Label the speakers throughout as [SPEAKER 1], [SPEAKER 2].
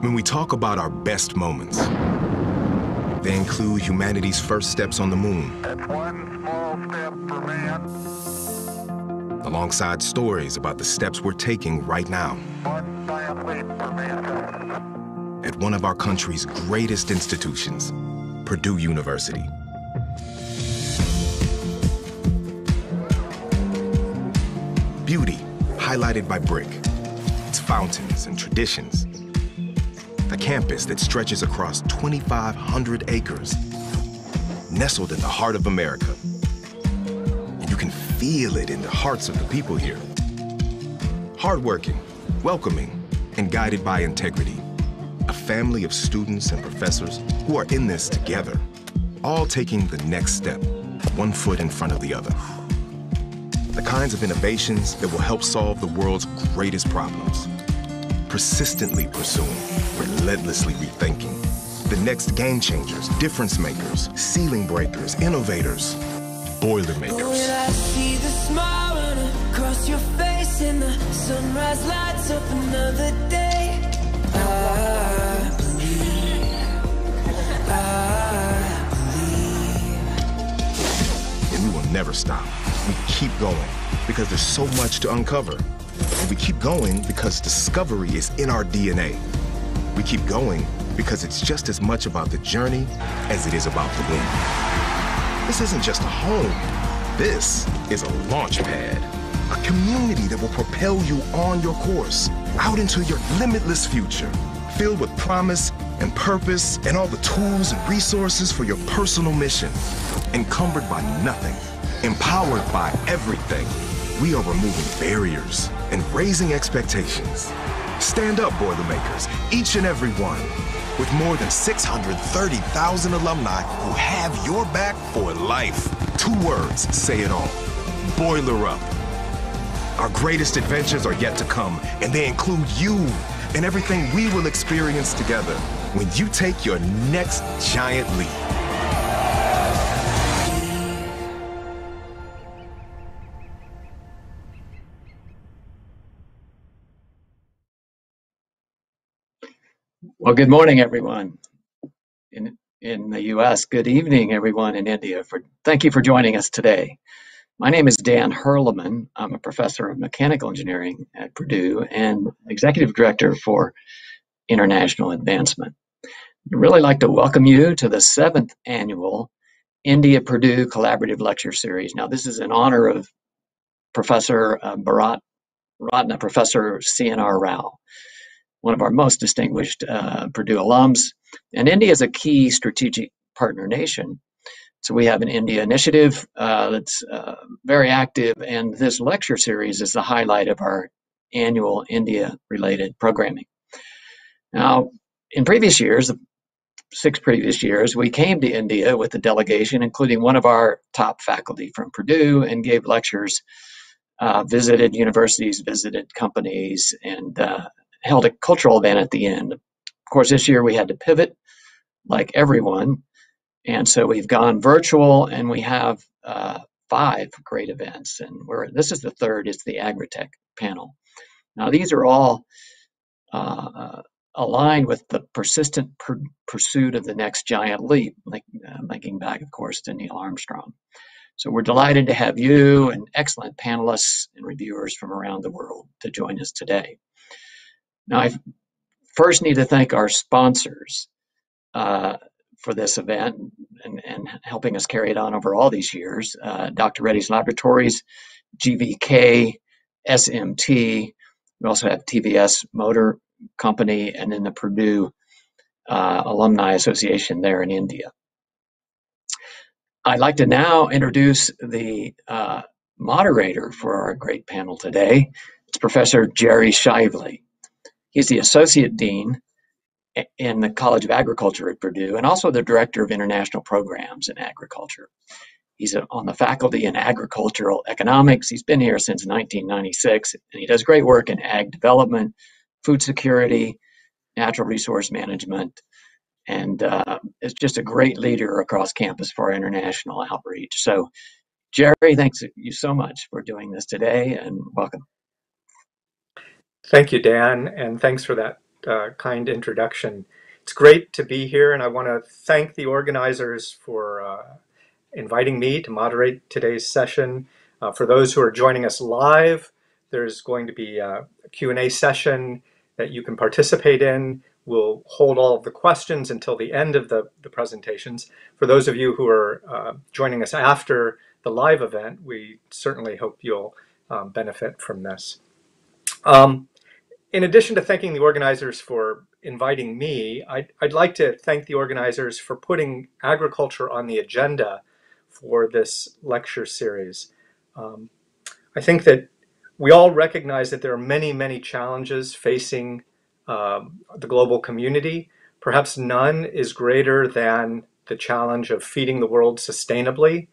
[SPEAKER 1] When we talk about our best moments, they include humanity's first steps on the moon.
[SPEAKER 2] That's one small step for man,
[SPEAKER 1] alongside stories about the steps we're taking right now.
[SPEAKER 2] one giant leap for mankind.
[SPEAKER 1] at one of our country's greatest institutions, Purdue University. Beauty, highlighted by brick, its fountains and traditions. Campus that stretches across 2,500 acres, nestled in the heart of America. And you can feel it in the hearts of the people here. Hardworking, welcoming, and guided by integrity a family of students and professors who are in this together, all taking the next step, one foot in front of the other. The kinds of innovations that will help solve the world's greatest problems. Persistently pursuing, relentlessly rethinking. The next game changers, difference makers, ceiling breakers, innovators, Boilermakers.
[SPEAKER 3] When I see the smile run across your face and the sunrise lights up another day, I believe, I believe.
[SPEAKER 1] and we will never stop. We keep going because there's so much to uncover. And we keep going because discovery is in our DNA. We keep going because it's just as much about the journey as it is about the win. This isn't just a home. This is a launch pad, a community that will propel you on your course, out into your limitless future, filled with promise and purpose and all the tools and resources for your personal mission. Encumbered by nothing, empowered by everything. We are removing barriers and raising expectations. Stand up, Boilermakers, each and every one. With more than 630,000 alumni who have your back for life. Two words say it all Boiler Up. Our greatest adventures are yet to come, and they include you and everything we will experience together when you take your next giant leap.
[SPEAKER 4] Good morning, everyone in in the U.S. Good evening, everyone in India. For thank you for joining us today. My name is Dan Hirleman. I'm a professor of mechanical engineering at Purdue and executive director for international advancement. I'd really like to welcome you to the seventh annual India Purdue Collaborative Lecture Series. Now, this is in honor of Professor uh, Bharat Ratna, Professor C.N.R. Rao one of our most distinguished uh, Purdue alums. And India is a key strategic partner nation. So we have an India initiative uh, that's uh, very active, and this lecture series is the highlight of our annual India related programming. Now, in previous years, six previous years, we came to India with a delegation, including one of our top faculty from Purdue, and gave lectures, uh, visited universities, visited companies, and uh, held a cultural event at the end. Of course, this year we had to pivot, like everyone, and so we've gone virtual, and we have uh, five great events, and we're this is the third. It's the Agritech panel. Now these are all uh, aligned with the persistent pur- pursuit of the next giant leap, like uh, linking back, of course, to Neil Armstrong. So we're delighted to have you and excellent panelists and reviewers from around the world to join us today. Now, I first need to thank our sponsors uh, for this event and, and helping us carry it on over all these years uh, Dr. Reddy's Laboratories, GVK, SMT. We also have TVS Motor Company and then the Purdue uh, Alumni Association there in India. I'd like to now introduce the uh, moderator for our great panel today. It's Professor Jerry Shively. He's the Associate Dean in the College of Agriculture at Purdue and also the Director of International Programs in Agriculture. He's on the faculty in agricultural economics. He's been here since 1996 and he does great work in ag development, food security, natural resource management, and uh, is just a great leader across campus for international outreach. So, Jerry, thanks you so much for doing this today and welcome.
[SPEAKER 5] Thank you, Dan, and thanks for that uh, kind introduction. It's great to be here, and I want to thank the organizers for uh, inviting me to moderate today's session. Uh, for those who are joining us live, there's going to be a Q&A session that you can participate in. We'll hold all of the questions until the end of the, the presentations. For those of you who are uh, joining us after the live event, we certainly hope you'll um, benefit from this. Um, in addition to thanking the organizers for inviting me, I'd, I'd like to thank the organizers for putting agriculture on the agenda for this lecture series. Um, I think that we all recognize that there are many, many challenges facing um, the global community. Perhaps none is greater than the challenge of feeding the world sustainably,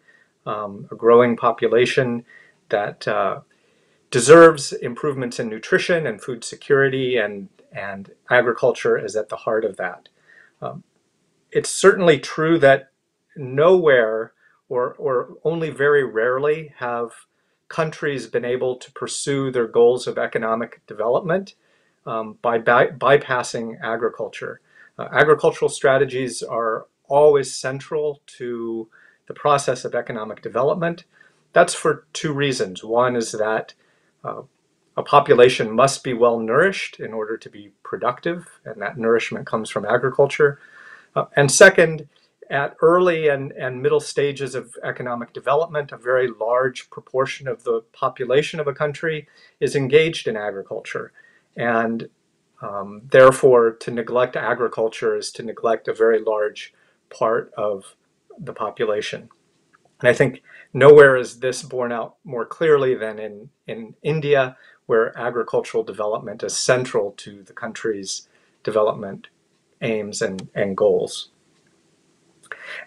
[SPEAKER 5] um, a growing population that uh, deserves improvements in nutrition and food security, and, and agriculture is at the heart of that. Um, it's certainly true that nowhere or, or only very rarely have countries been able to pursue their goals of economic development um, by, by, bypassing agriculture. Uh, agricultural strategies are always central to the process of economic development. That's for two reasons. One is that a population must be well nourished in order to be productive, and that nourishment comes from agriculture. Uh, and second, at early and, and middle stages of economic development, a very large proportion of the population of a country is engaged in agriculture. And um, therefore, to neglect agriculture is to neglect a very large part of the population. And I think nowhere is this borne out more clearly than in, in India, where agricultural development is central to the country's development aims and, and goals.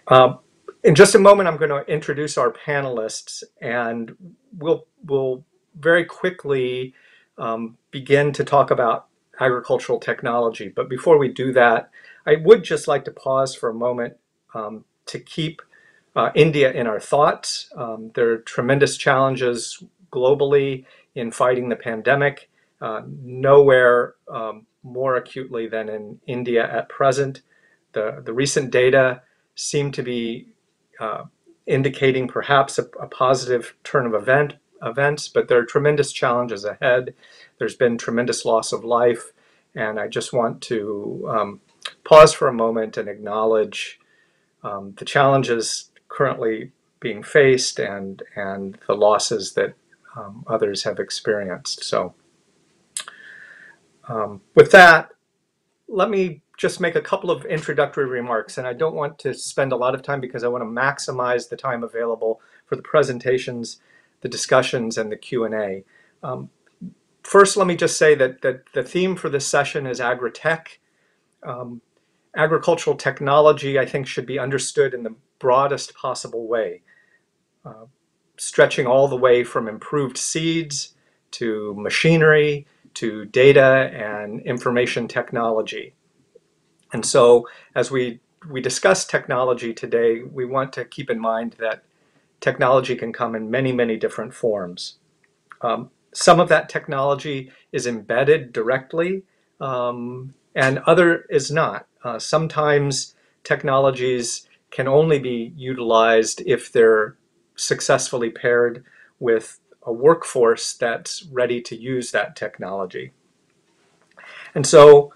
[SPEAKER 5] Um, in just a moment, I'm going to introduce our panelists, and we'll, we'll very quickly um, begin to talk about agricultural technology. But before we do that, I would just like to pause for a moment um, to keep uh, India in our thoughts. Um, there are tremendous challenges globally in fighting the pandemic, uh, nowhere um, more acutely than in India at present. The, the recent data seem to be uh, indicating perhaps a, a, positive turn of event events, but there are tremendous challenges ahead. There's been tremendous loss of life, and I just want to um, pause for a moment and acknowledge um, the challenges currently being faced and and the losses that um, others have experienced. So, um, with that, let me just make a couple of introductory remarks, and I don't want to spend a lot of time because I want to maximize the time available for the presentations, the discussions, and the Q&A. Um, first, let me just say that, that the theme for this session is agri-tech. Um, agricultural technology, I think, should be understood in the broadest possible way, uh, stretching all the way from improved seeds to machinery to data and information technology. And so as we, we discuss technology today, we want to keep in mind that technology can come in many, many different forms. Um, some of that technology is embedded directly um, and other is not. Uh, sometimes technologies can only be utilized if they're successfully paired with a workforce that's ready to use that technology. And so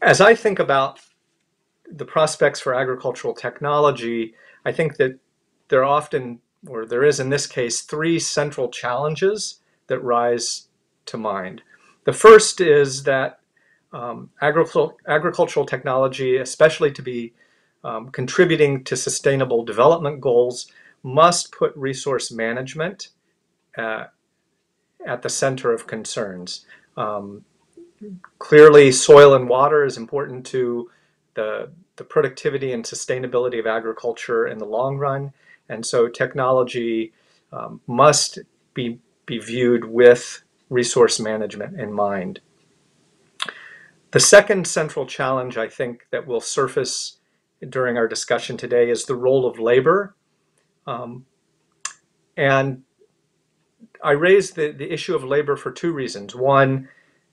[SPEAKER 5] as I think about the prospects for agricultural technology, I think that there are often, or there is in this case, three central challenges that rise to mind. The first is that um, agricultural, agricultural technology, especially to be um, contributing to sustainable development goals, must put resource management uh, at the center of concerns. Um, clearly soil and water is important to the, the productivity and sustainability of agriculture in the long run. And so technology um, must be, be viewed with resource management in mind. The second central challenge I think that will surface during our discussion today is the role of labor. Um, and I raised the, the issue of labor for two reasons. One,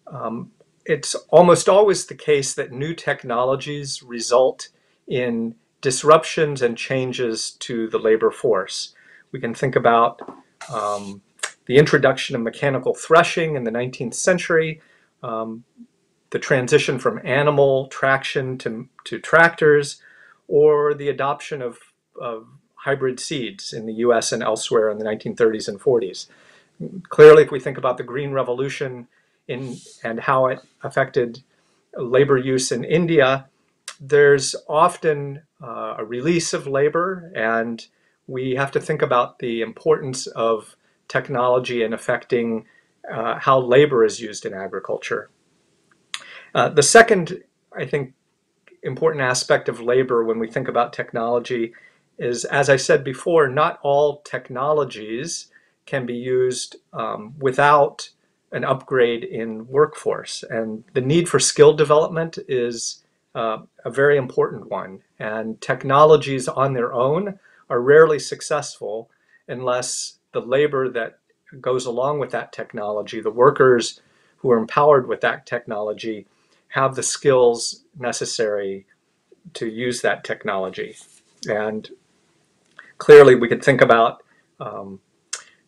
[SPEAKER 5] um, it's almost always the case that new technologies result in disruptions and changes to the labor force. We can think about um, the introduction of mechanical threshing in the 19th century, um, the transition from animal traction to, to tractors, or the adoption of, of hybrid seeds in the US and elsewhere in the 1930s and 40s. Clearly, if we think about the Green Revolution in, and how it affected labor use in India, there's often uh, a release of labor, and we have to think about the importance of technology in affecting uh, how labor is used in agriculture. Uh, the second, I think, important aspect of labor when we think about technology is, as I said before, not all technologies can be used um, without an upgrade in workforce. And the need for skill development is uh, a very important one. And technologies on their own are rarely successful unless the labor that goes along with that technology, the workers who are empowered with that technology, have the skills necessary to use that technology. And clearly, we could think about um,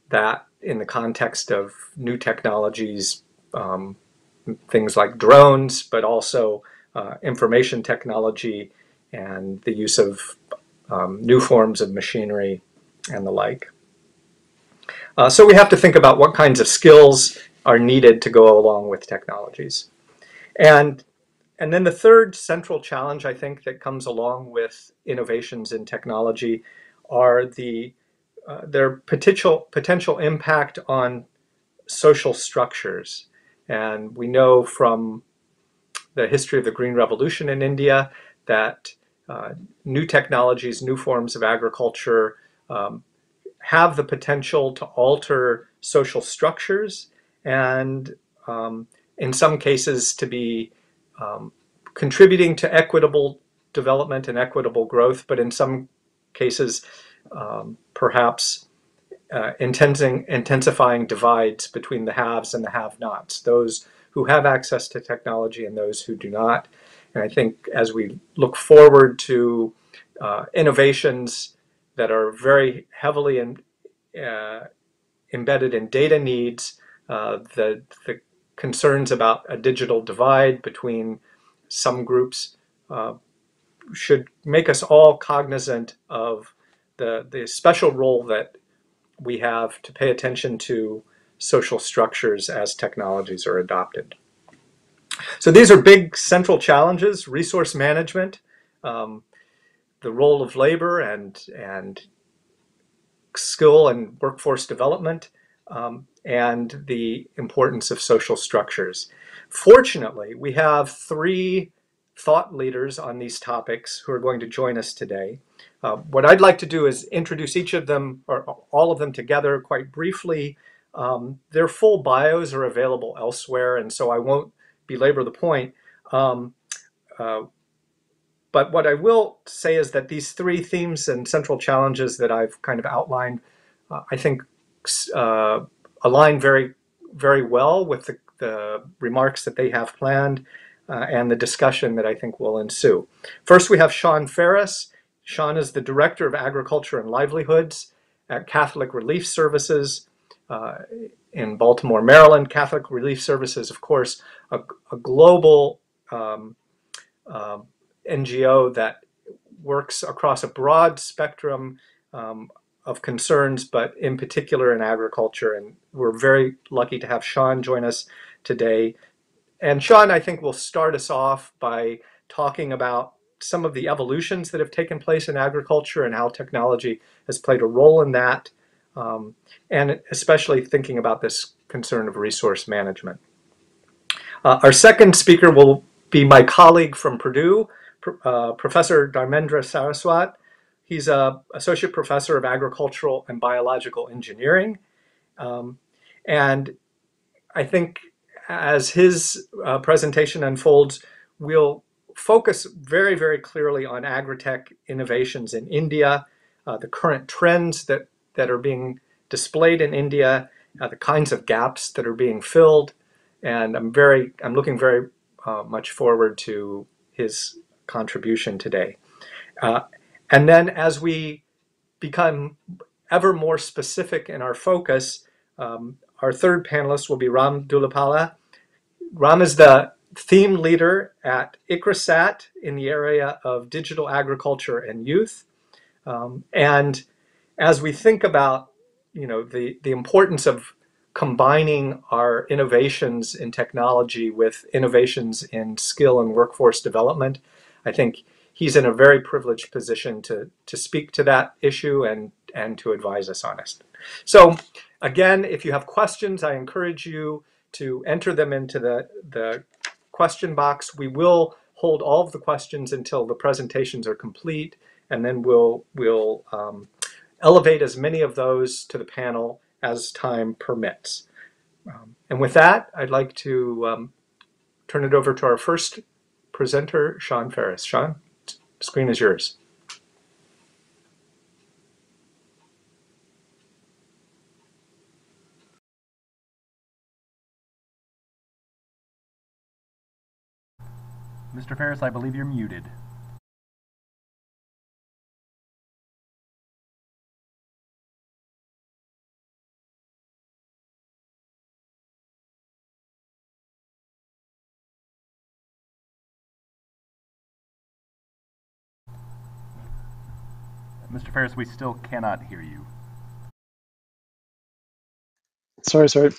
[SPEAKER 5] that in the context of new technologies, um, things like drones, but also uh, information technology and the use of um, new forms of machinery and the like. Uh, so we have to think about what kinds of skills are needed to go along with technologies. And, and then the third central challenge, I think, that comes along with innovations in technology are the uh, their potential potential impact on social structures. And we know from the history of the Green Revolution in India that uh, new technologies, new forms of agriculture um, have the potential to alter social structures and um, in some cases to be um, contributing to equitable development and equitable growth, but in some cases um, perhaps uh, intensifying divides between the haves and the have-nots, those who have access to technology and those who do not. And I think as we look forward to uh, innovations that are very heavily in, uh, embedded in data needs, uh, the, the concerns about a digital divide between some groups uh, should make us all cognizant of the, the special role that we have to pay attention to social structures as technologies are adopted. So these are big central challenges, resource management, um, the role of labor and, and skill and workforce development, um, and the importance of social structures. Fortunately, we have three thought leaders on these topics who are going to join us today. Uh, what I'd like to do is introduce each of them, or all of them together quite briefly. Um, their full bios are available elsewhere, and so I won't belabor the point. Um, uh, but what I will say is that these three themes and central challenges that I've kind of outlined, uh, I think uh, align very, very well with the, the, remarks that they have planned uh, and the discussion that I think will ensue. First, we have Shaun Ferris. Shaun is the Director of Agriculture and Livelihoods at Catholic Relief Services uh, in Baltimore, Maryland. Catholic Relief Services, of course, a, a global um, uh, NGO that works across a broad spectrum um, of concerns, but in particular in agriculture. And we're very lucky to have Shaun join us today. And Shaun, I think, will start us off by talking about some of the evolutions that have taken place in agriculture and how technology has played a role in that, um, and especially thinking about this concern of resource management. Uh, our second speaker will be my colleague from Purdue, uh, Professor Dharmendra Saraswat. He's a associate professor of agricultural and biological engineering. Um, and I think as his uh, presentation unfolds, we'll focus very, very clearly on agritech innovations in India, uh, the current trends that, that are being displayed in India, uh, the kinds of gaps that are being filled, and I'm very I'm looking very uh, much forward to his contribution today. And then as we become ever more specific in our focus, um, our third panelist will be Ram Dhulipala. Ram is the theme leader at ICRISAT in the area of digital agriculture and youth. Um, and as we think about, you know, the, the importance of combining our innovations in technology with innovations in skill and workforce development, I think he's in a very privileged position to, to speak to that issue and, and to advise us on it. So again, if you have questions, I encourage you to enter them into the, the question box. We will hold all of the questions until the presentations are complete, and then we'll, we'll um, elevate as many of those to the panel as time permits. Um, and with that, I'd like to um, turn it over to our first presenter, Shaun Ferris. Shaun, screen is yours.
[SPEAKER 6] Mr. Ferris, I believe you're muted. Mr. Ferris, we still cannot hear you.
[SPEAKER 7] Sorry, sorry.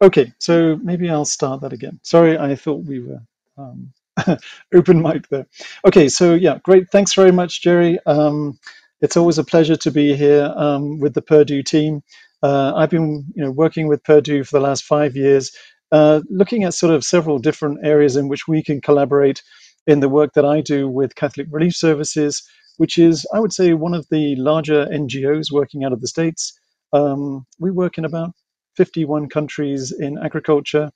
[SPEAKER 7] Okay, so maybe I'll start that again. Sorry, I thought we were um, open mic there. Okay, so yeah, great. Thanks very much, Jerry. Um, it's always a pleasure to be here um, with the Purdue team. Uh, I've been, you know, working with Purdue for the last five years, uh, looking at sort of several different areas in which we can collaborate in the work that I do with Catholic Relief Services, which is, I would say, one of the larger NGOs working out of the States. Um, we work in about 51 countries in agriculture,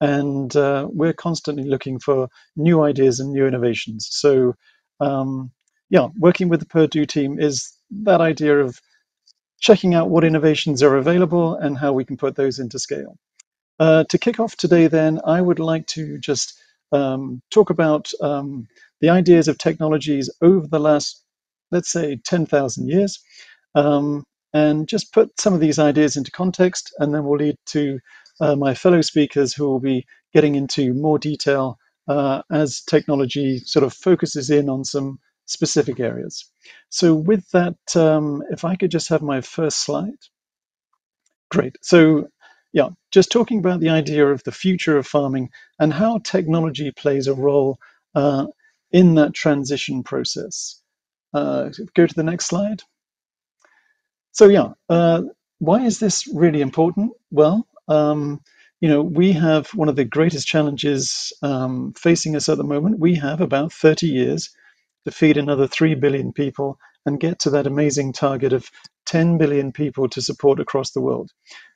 [SPEAKER 7] and uh, we're constantly looking for new ideas and new innovations. So, um, yeah, working with the Purdue team is that idea of checking out what innovations are available and how we can put those into scale. Uh, to kick off today, then, I would like to just um, talk about um, the ideas of technologies over the last, let's say, 10,000 years, um, and just put some of these ideas into context, and then we'll lead to uh, my fellow speakers who will be getting into more detail uh, as technology sort of focuses in on some specific areas. So with that, um, if I could just have my first slide. Great. So yeah, just talking about the idea of the future of farming and how technology plays a role uh, in that transition process. Uh, go to the next slide. So yeah, uh, why is this really important? Well, um, you know, we have one of the greatest challenges um, facing us at the moment. We have about 30 years to feed another 3 billion people and get to that amazing target of 10 billion people to support across the world.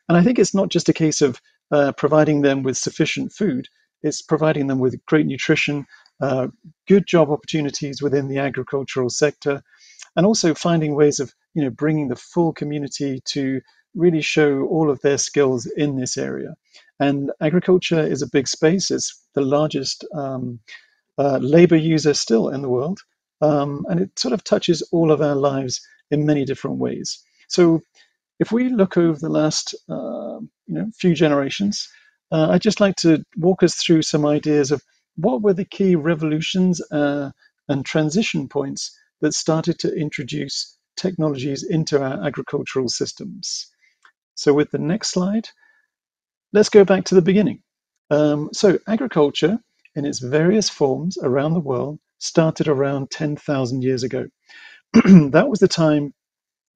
[SPEAKER 7] And I think it's not just a case of uh, providing them with sufficient food, it's providing them with great nutrition, uh, good job opportunities within the agricultural sector, and also finding ways of you know bringing the full community to really show all of their skills in this area. And agriculture is a big space. It's the largest um, uh, labor user still in the world. Um, and it sort of touches all of our lives in many different ways. So if we look over the last uh, you know, few generations, uh, I'd just like to walk us through some ideas of what were the key revolutions uh, and transition points that started to introduce technologies into our agricultural systems. So with the next slide, let's go back to the beginning. Um, so agriculture in its various forms around the world started around 10,000 years ago. that was the time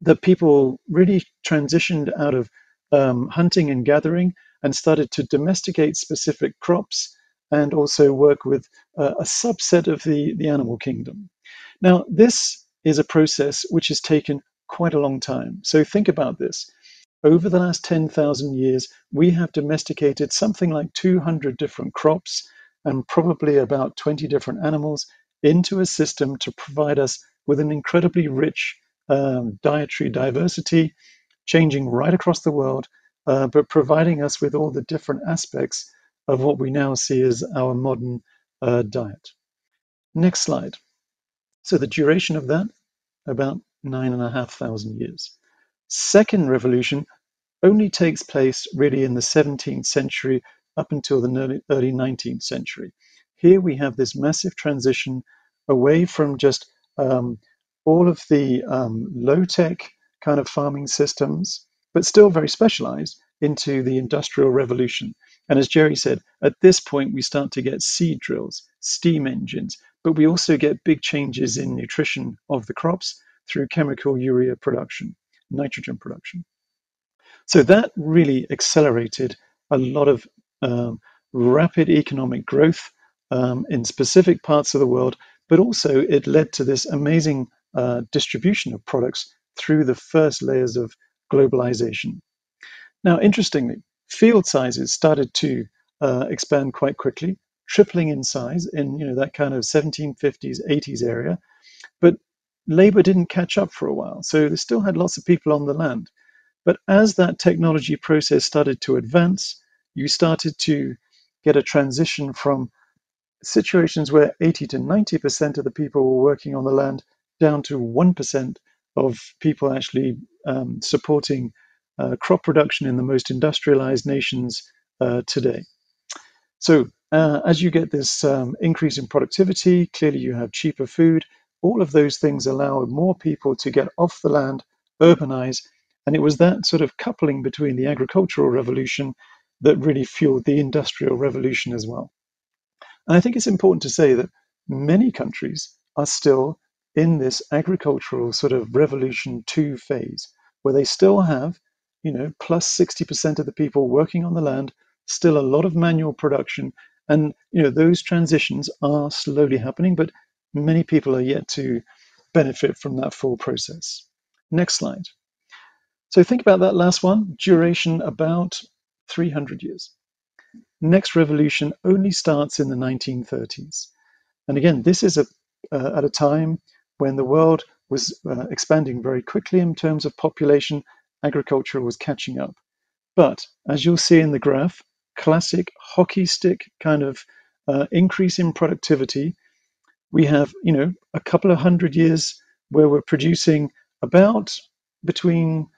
[SPEAKER 7] that people really transitioned out of um, hunting and gathering and started to domesticate specific crops and also work with uh, a subset of the, the animal kingdom. Now, this is a process which has taken quite a long time. So think about this. Over the last 10,000 years, we have domesticated something like 200 different crops and probably about 20 different animals into a system to provide us with an incredibly rich um, dietary diversity, changing right across the world, uh, but providing us with all the different aspects of what we now see as our modern uh, diet. Next slide. So the duration of that, about nine and a half thousand years. Second revolution only takes place really in the 17th century up until the early, early 19th century. Here we have this massive transition away from just um, all of the um, low tech kind of farming systems, but still very specialized into the industrial revolution. And as Jerry said, at this point, we start to get seed drills, steam engines, but we also get big changes in nutrition of the crops through chemical urea production, nitrogen production. So that really accelerated a lot of um, rapid economic growth um, in specific parts of the world, but also it led to this amazing uh, distribution of products through the first layers of globalization. Now, interestingly, field sizes started to uh, expand quite quickly, tripling in size in you know that kind of 1750s, 80s area, but labor didn't catch up for a while, so they still had lots of people on the land. But as that technology process started to advance, you started to get a transition from situations where 80 to 90% of the people were working on the land down to 1% of people actually um, supporting crop production in the most industrialized nations uh, today. So, uh, as you get this um, increase in productivity, clearly you have cheaper food. All of those things allow more people to get off the land, urbanize, and it was that sort of coupling between the agricultural revolution that really fueled the industrial revolution as well. And I think it's important to say that many countries are still in this agricultural sort of revolution two phase, where they still have, you know, plus 60% of the people working on the land, still a lot of manual production. And, you know, those transitions are slowly happening, but many people are yet to benefit from that full process. Next slide. So think about that last one, duration about 300 years. Next revolution only starts in the 1930s. And again, this is a, uh, at a time when the world was uh, expanding very quickly in terms of population, agriculture was catching up. But as you'll see in the graph, classic hockey stick kind of uh, increase in productivity. We have, you know, a couple of hundred years where we're producing about between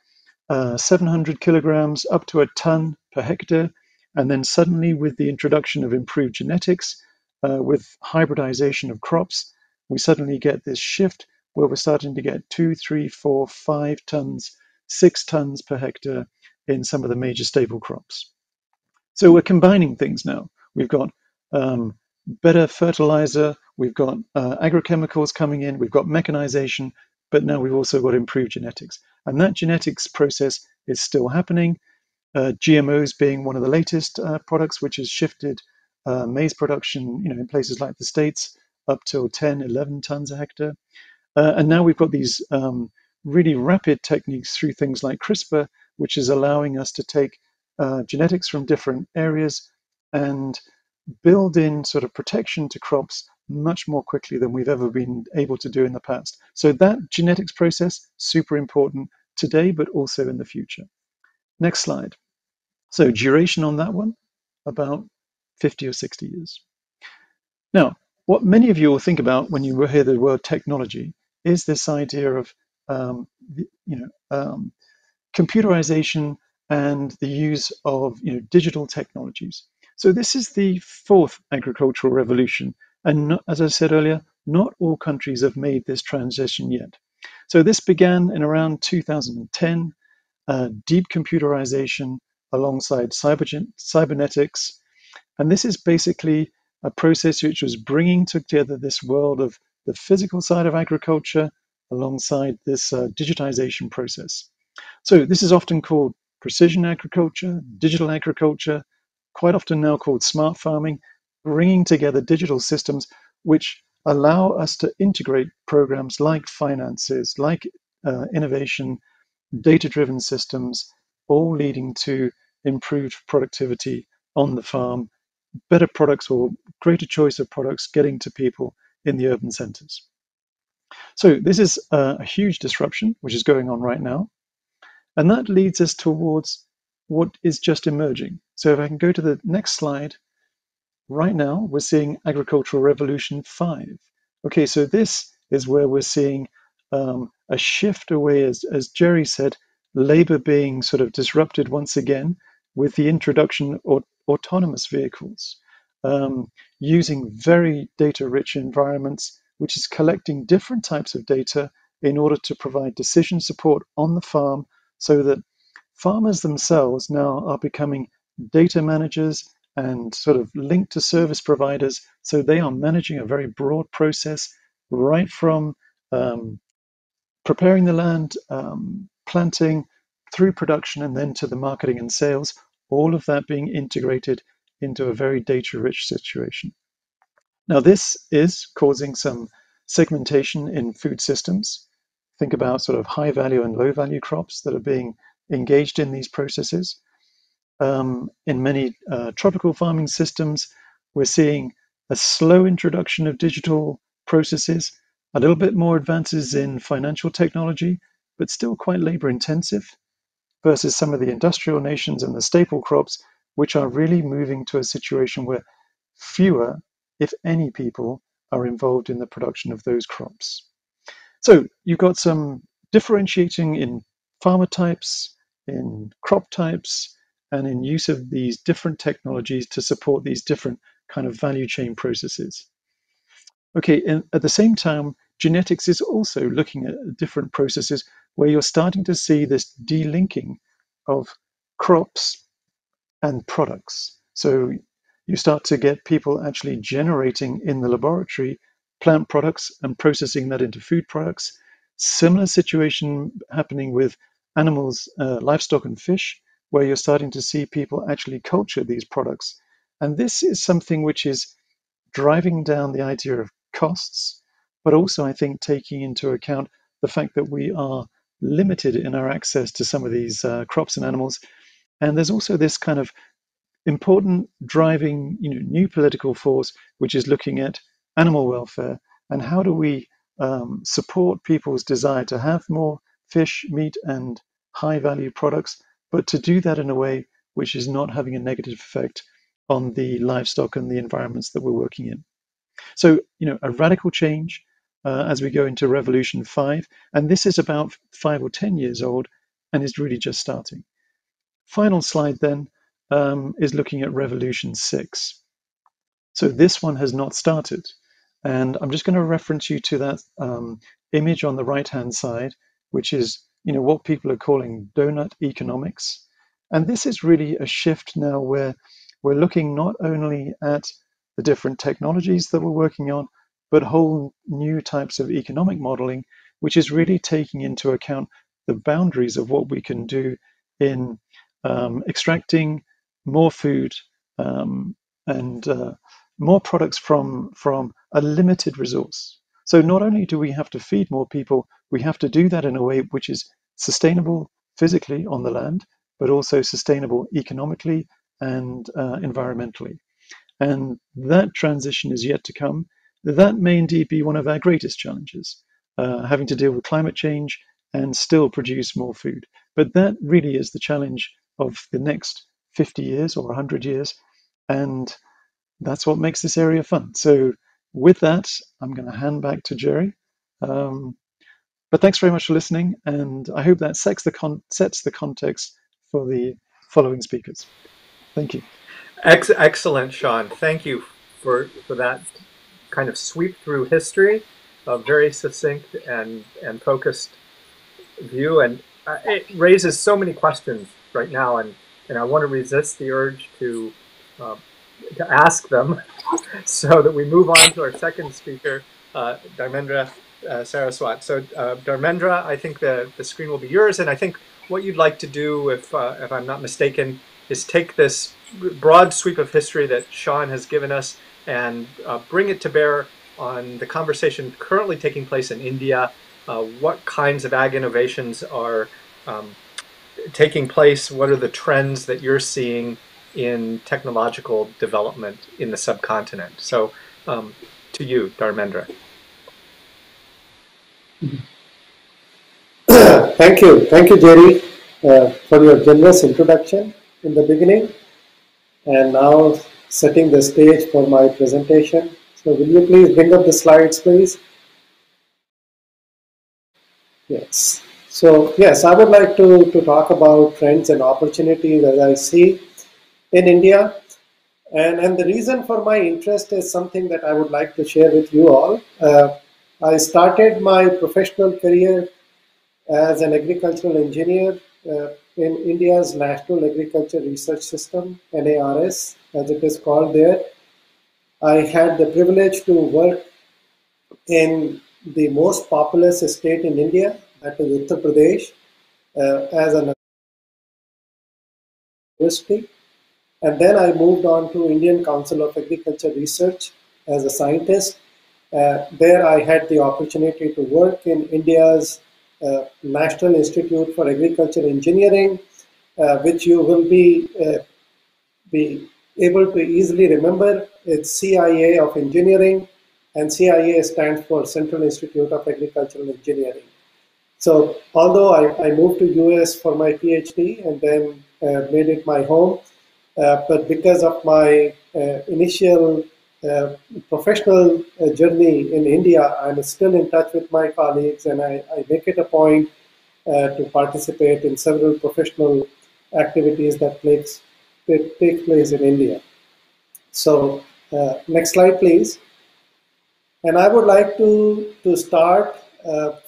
[SPEAKER 7] uh, 700 kilograms up to a ton per hectare. And then suddenly, with the introduction of improved genetics, uh, with hybridization of crops, we suddenly get this shift where we're starting to get two, three, four, five tons, six tons per hectare in some of the major staple crops. So we're combining things now. We've got um, better fertilizer, we've got uh, agrochemicals coming in, we've got mechanization, but now we've also got improved genetics. And that genetics process is still happening. Uh, GMOs being one of the latest uh, products, which has shifted uh, maize production, you know, in places like the states up till 10, 11 tons a hectare. Uh, and now we've got these um, really rapid techniques through things like CRISPR, which is allowing us to take uh, genetics from different areas and build in sort of protection to crops much more quickly than we've ever been able to do in the past. So that genetics process, super important today, but also in the future. Next slide. So duration on that one, about 50 or 60 years. Now, what many of you will think about when you hear the word technology is this idea of um, you know um, computerization and the use of you know digital technologies. So this is the fourth agricultural revolution, and not, as I said earlier, not all countries have made this transition yet. So this began in around 2010, uh, deep computerization alongside cybernetics, and this is basically a process which was bringing together this world of the physical side of agriculture alongside this uh, digitization process. So this is often called precision agriculture, digital agriculture, quite often now called smart farming, bringing together digital systems which allow us to integrate programs like finances, like uh, innovation, data driven systems, all leading to improved productivity on the farm better products or greater choice of products getting to people in the urban centers. So this is a, huge disruption which is going on right now. And that leads us towards what is just emerging. So if I can go to the next slide, right now we're seeing agricultural revolution 5 okay so this is where we're seeing um, a shift away as, as jerry said labor being sort of disrupted once again with the introduction of autonomous vehicles um, using very data rich environments which is collecting different types of data in order to provide decision support on the farm so that farmers themselves now are becoming data managers and sort of linked to service providers. So they are managing a very broad process right from um, preparing the land, um, planting, through production, and then to the marketing and sales, all of that being integrated into a very data rich situation. Now, this is causing some segmentation in food systems. Think about sort of high value and low value crops that are being engaged in these processes. Um, in many uh, tropical farming systems, we're seeing a slow introduction of digital processes, a little bit more advances in financial technology, but still quite labor intensive versus some of the industrial nations and the staple crops, which are really moving to a situation where fewer, if any, people are involved in the production of those crops. So you've got some differentiating in farmer types, in crop types, and in use of these different technologies to support these different kind of value chain processes. Okay, and at the same time, genetics is also looking at different processes where you're starting to see this delinking of crops and products. So you start to get people actually generating in the laboratory plant products and processing that into food products. Similar situation happening with animals, uh, livestock, and fish, where you're starting to see people actually culture these products. And this is something which is driving down the idea of costs, but also, I think, taking into account the fact that we are limited in our access to some of these uh, crops and animals. And there's also this kind of important driving you know, new political force, which is looking at animal welfare and how do we um, support people's desire to have more fish, meat, and high value products but to do that in a way which is not having a negative effect on the livestock and the environments that we're working in. So, you know, a radical change uh, as we go into Revolution 5, and this is about five or 10 years old and is really just starting. Final slide then um, is looking at Revolution 6. So this one has not started. And I'm just going to reference you to that um, image on the right hand side, which is you know, what people are calling donut economics. And this is really a shift now where we're looking not only at the different technologies that we're working on, but whole new types of economic modeling, which is really taking into account the boundaries of what we can do in um, extracting more food um, and uh, more products from, from a limited resource. So not only do we have to feed more people, we have to do that in a way which is sustainable physically on the land, but also sustainable economically and uh, environmentally. And that transition is yet to come. That may indeed be one of our greatest challenges, uh, having to deal with climate change and still produce more food. But that really is the challenge of the next 50 years or 100 years. And that's what makes this area fun. So, with that, I'm going to hand back to Jerry. Um, but thanks very much for listening, and I hope that sets the, con- sets the context for the following speakers. Thank you.
[SPEAKER 5] Ex- excellent, Shaun. Thank you for, for that kind of sweep through history, a very succinct and, and focused view. And uh, it raises so many questions right now, and, and I want to resist the urge to, uh, to ask them so that we move on to our second speaker, uh, Dharmendra uh, Saraswat. So uh, Dharmendra, I think the, the screen will be yours, and I think what you'd like to do, if, uh, if I'm not mistaken, is take this broad sweep of history that Shaun has given us and uh, bring it to bear on the conversation currently taking place in India. Uh, what kinds of ag innovations are um, taking place? What are the trends that you're seeing in technological development in the subcontinent? So, um, to you, Dharmendra.
[SPEAKER 8] Thank you. Thank you, Jerry, uh, for your generous introduction in the beginning. And now, setting the stage for my presentation. So will you please bring up the slides, please? Yes. So yes, I would like to, to talk about trends and opportunities as I see in India. And, and the reason for my interest is something that I would like to share with you all. Uh, I started my professional career as an agricultural engineer uh, in India's National Agriculture Research System, NARS, as it is called there. I had the privilege to work in the most populous state in India, is Uttar Pradesh, uh, as an university. And then I moved on to Indian Council of Agriculture Research as a scientist. Uh, there I had the opportunity to work in India's uh, National Institute for Agriculture Engineering, uh, which you will be, uh, be able to easily remember. It's CIA of Engineering, and CIA stands for Central Institute of Agricultural Engineering. So although I, I moved to US for my PhD and then uh, made it my home, uh, but because of my uh, initial uh, professional uh, journey in India, I'm still in touch with my colleagues and I, I make it a point uh, to participate in several professional activities that takes, take place in India. So next slide, please. And I would like to, to start uh,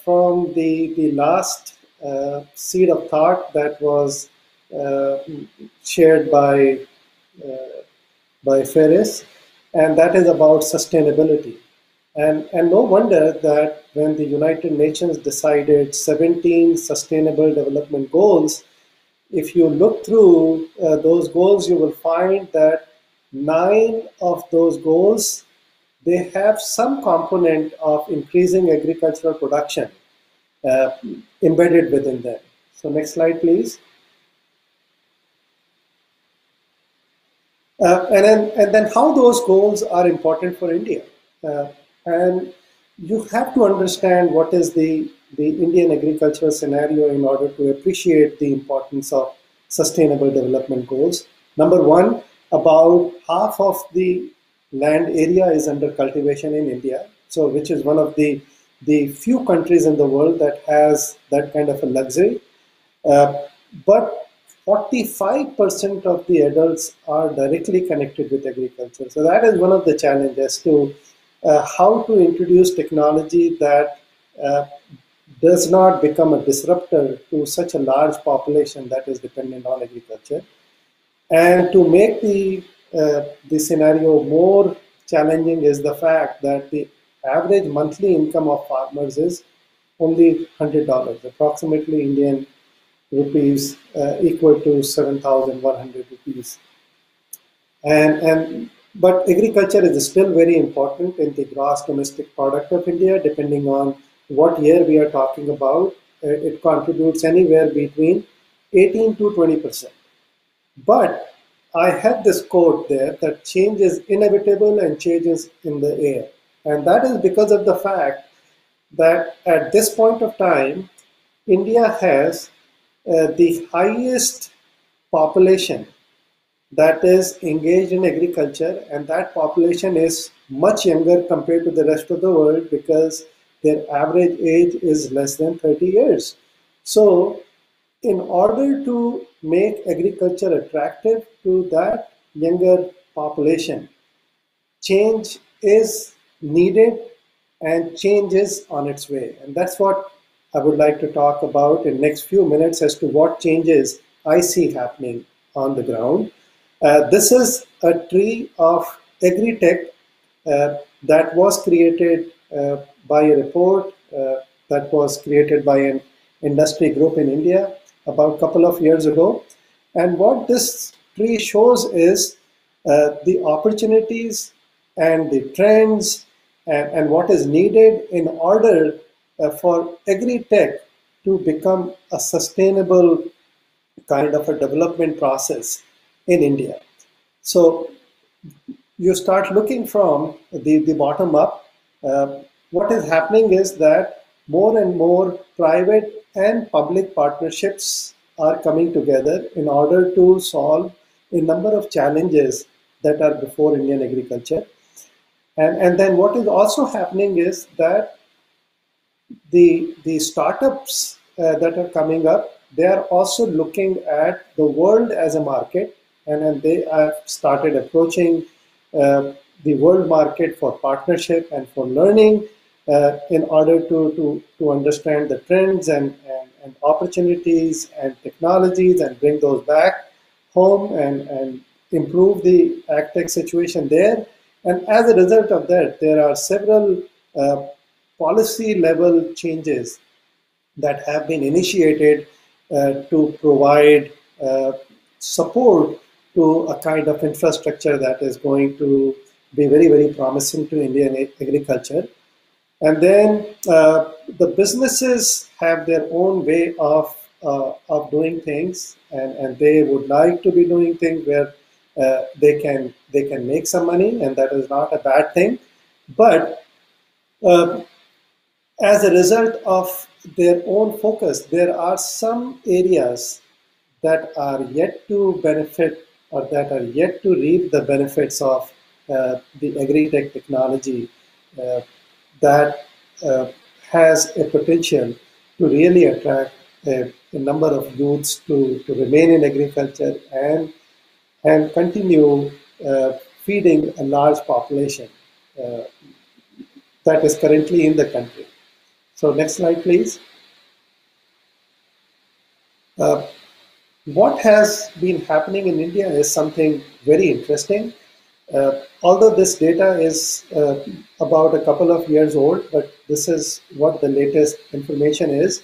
[SPEAKER 8] from the, the last uh, seed of thought that was uh, shared by, by Ferris, and that is about sustainability. And, and no wonder that when the United Nations decided 17 sustainable development goals, if you look through uh, those goals, you will find that nine of those goals they have some component of increasing agricultural production uh, embedded within them. So next slide, please. Uh, and then and then how those goals are important for India. Uh, and you have to understand what is the the Indian agricultural scenario in order to appreciate the importance of sustainable development goals. Number one, about half of the land area is under cultivation in India, so which is one of the the few countries in the world that has that kind of a luxury. Uh, but 45% of the adults are directly connected with agriculture. So that is one of the challenges to uh, how to introduce technology that uh, does not become a disruptor to such a large population that is dependent on agriculture. And to make the the scenario more challenging is the fact that the average monthly income of farmers is only $100, approximately Indian rupees uh, equal to 7,100 rupees. And, and, but agriculture is still very important in the gross domestic product of India, depending on what year we are talking about. Uh, it contributes anywhere between 18 to 20 percent. But I had this quote there that change is inevitable and change is in the air. And that is because of the fact that at this point of time, India has uh, the highest population that is engaged in agriculture, and that population is much younger compared to the rest of the world because their average age is less than 30 years. So, in order to make agriculture attractive to that younger population. Change is needed and change is on its way. And that's what I would like to talk about in next few minutes as to what changes I see happening on the ground. Uh, this is a tree of agri-tech uh, that was created uh, by a report uh, that was created by an industry group in India about a couple of years ago. And what this tree shows is uh, the opportunities and the trends and, and what is needed in order uh, for agri-tech to become a sustainable kind of a development process in India. So you start looking from the, the bottom up. Uh, what is happening is that more and more private and public partnerships are coming together in order to solve a number of challenges that are before Indian agriculture. And, and then what is also happening is that the, the startups uh, that are coming up, they are also looking at the world as a market and then they have started approaching uh, the world market for partnership and for learning uh, in order to, to, to understand the trends and, and, and opportunities and technologies and bring those back home and, and improve the AgTech situation there. And as a result of that, there are several uh, policy level changes that have been initiated uh, to provide uh, support to a kind of infrastructure that is going to be very, very promising to Indian agriculture. And then uh, the businesses have their own way of, uh, of doing things, and, and they would like to be doing things where uh, they can they can make some money, and that is not a bad thing. But uh, as a result of their own focus, there are some areas that are yet to benefit or that are yet to reap the benefits of uh, the agri-tech technology uh, that uh, has a potential to really attract a, a, number of youths to, to remain in agriculture and, and continue uh, feeding a large population uh, that is currently in the country. So next slide, please. Uh, what has been happening in India is something very interesting. Uh, although this data is uh, about a couple of years old, but this is what the latest information is,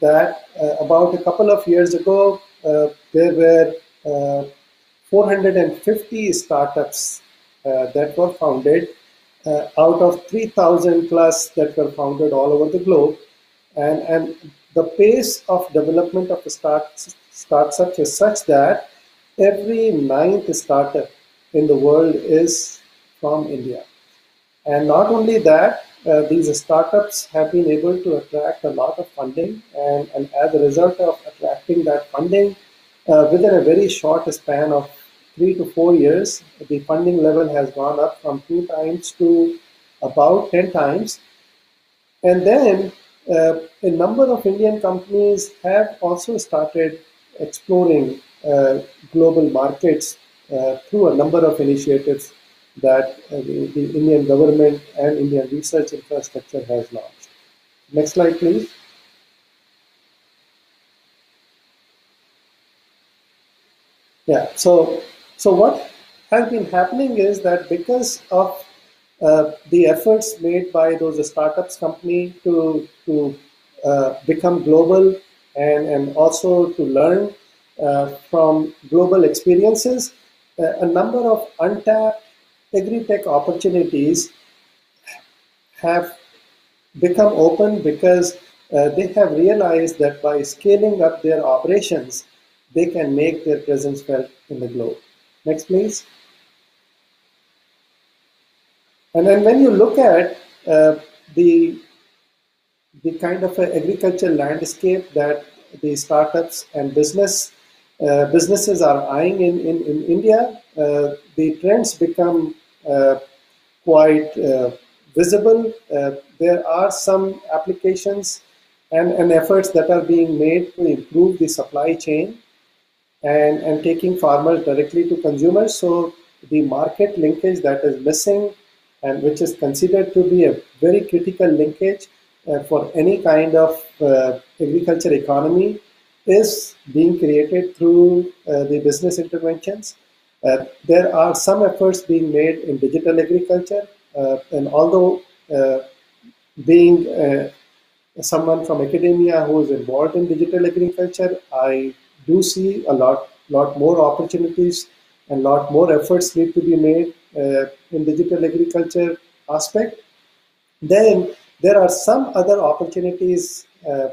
[SPEAKER 8] that uh, about a couple of years ago, uh, there were uh, 450 startups uh, that were founded out of 3,000 plus that were founded all over the globe. And, and the pace of development of the start, startups is such that every ninth startup in the world is from India. And not only that, uh, these startups have been able to attract a lot of funding, and, and as a result of attracting that funding, uh, within a very short span of three to four years, the funding level has gone up from two times to about 10 times. And then uh, a number of Indian companies have also started exploring uh, global markets through a number of initiatives that uh, the, the, Indian government and Indian research infrastructure has launched. Next slide, please. Yeah, so, so what has been happening is that because of uh, the efforts made by those startups company to, to uh, become global and, and also to learn uh, from global experiences, a number of untapped agri-tech opportunities have become open because uh, they have realized that by scaling up their operations, they can make their presence felt in the globe. Next, please. And then when you look at uh, the, the kind of agricultural landscape that the startups and business uh, businesses are eyeing in, in, in India, uh, the trends become uh, quite visible. there are some applications and, and efforts that are being made to improve the supply chain and, and taking farmers directly to consumers. So the market linkage that is missing and which is considered to be a very critical linkage uh, for any kind of uh, agriculture economy is being created through uh, the business interventions. Uh, there are some efforts being made in digital agriculture, uh, and although uh, being uh, someone from academia who is involved in digital agriculture, I do see a lot, lot more opportunities and lot more efforts need to be made in digital agriculture aspect. Then there are some other opportunities uh,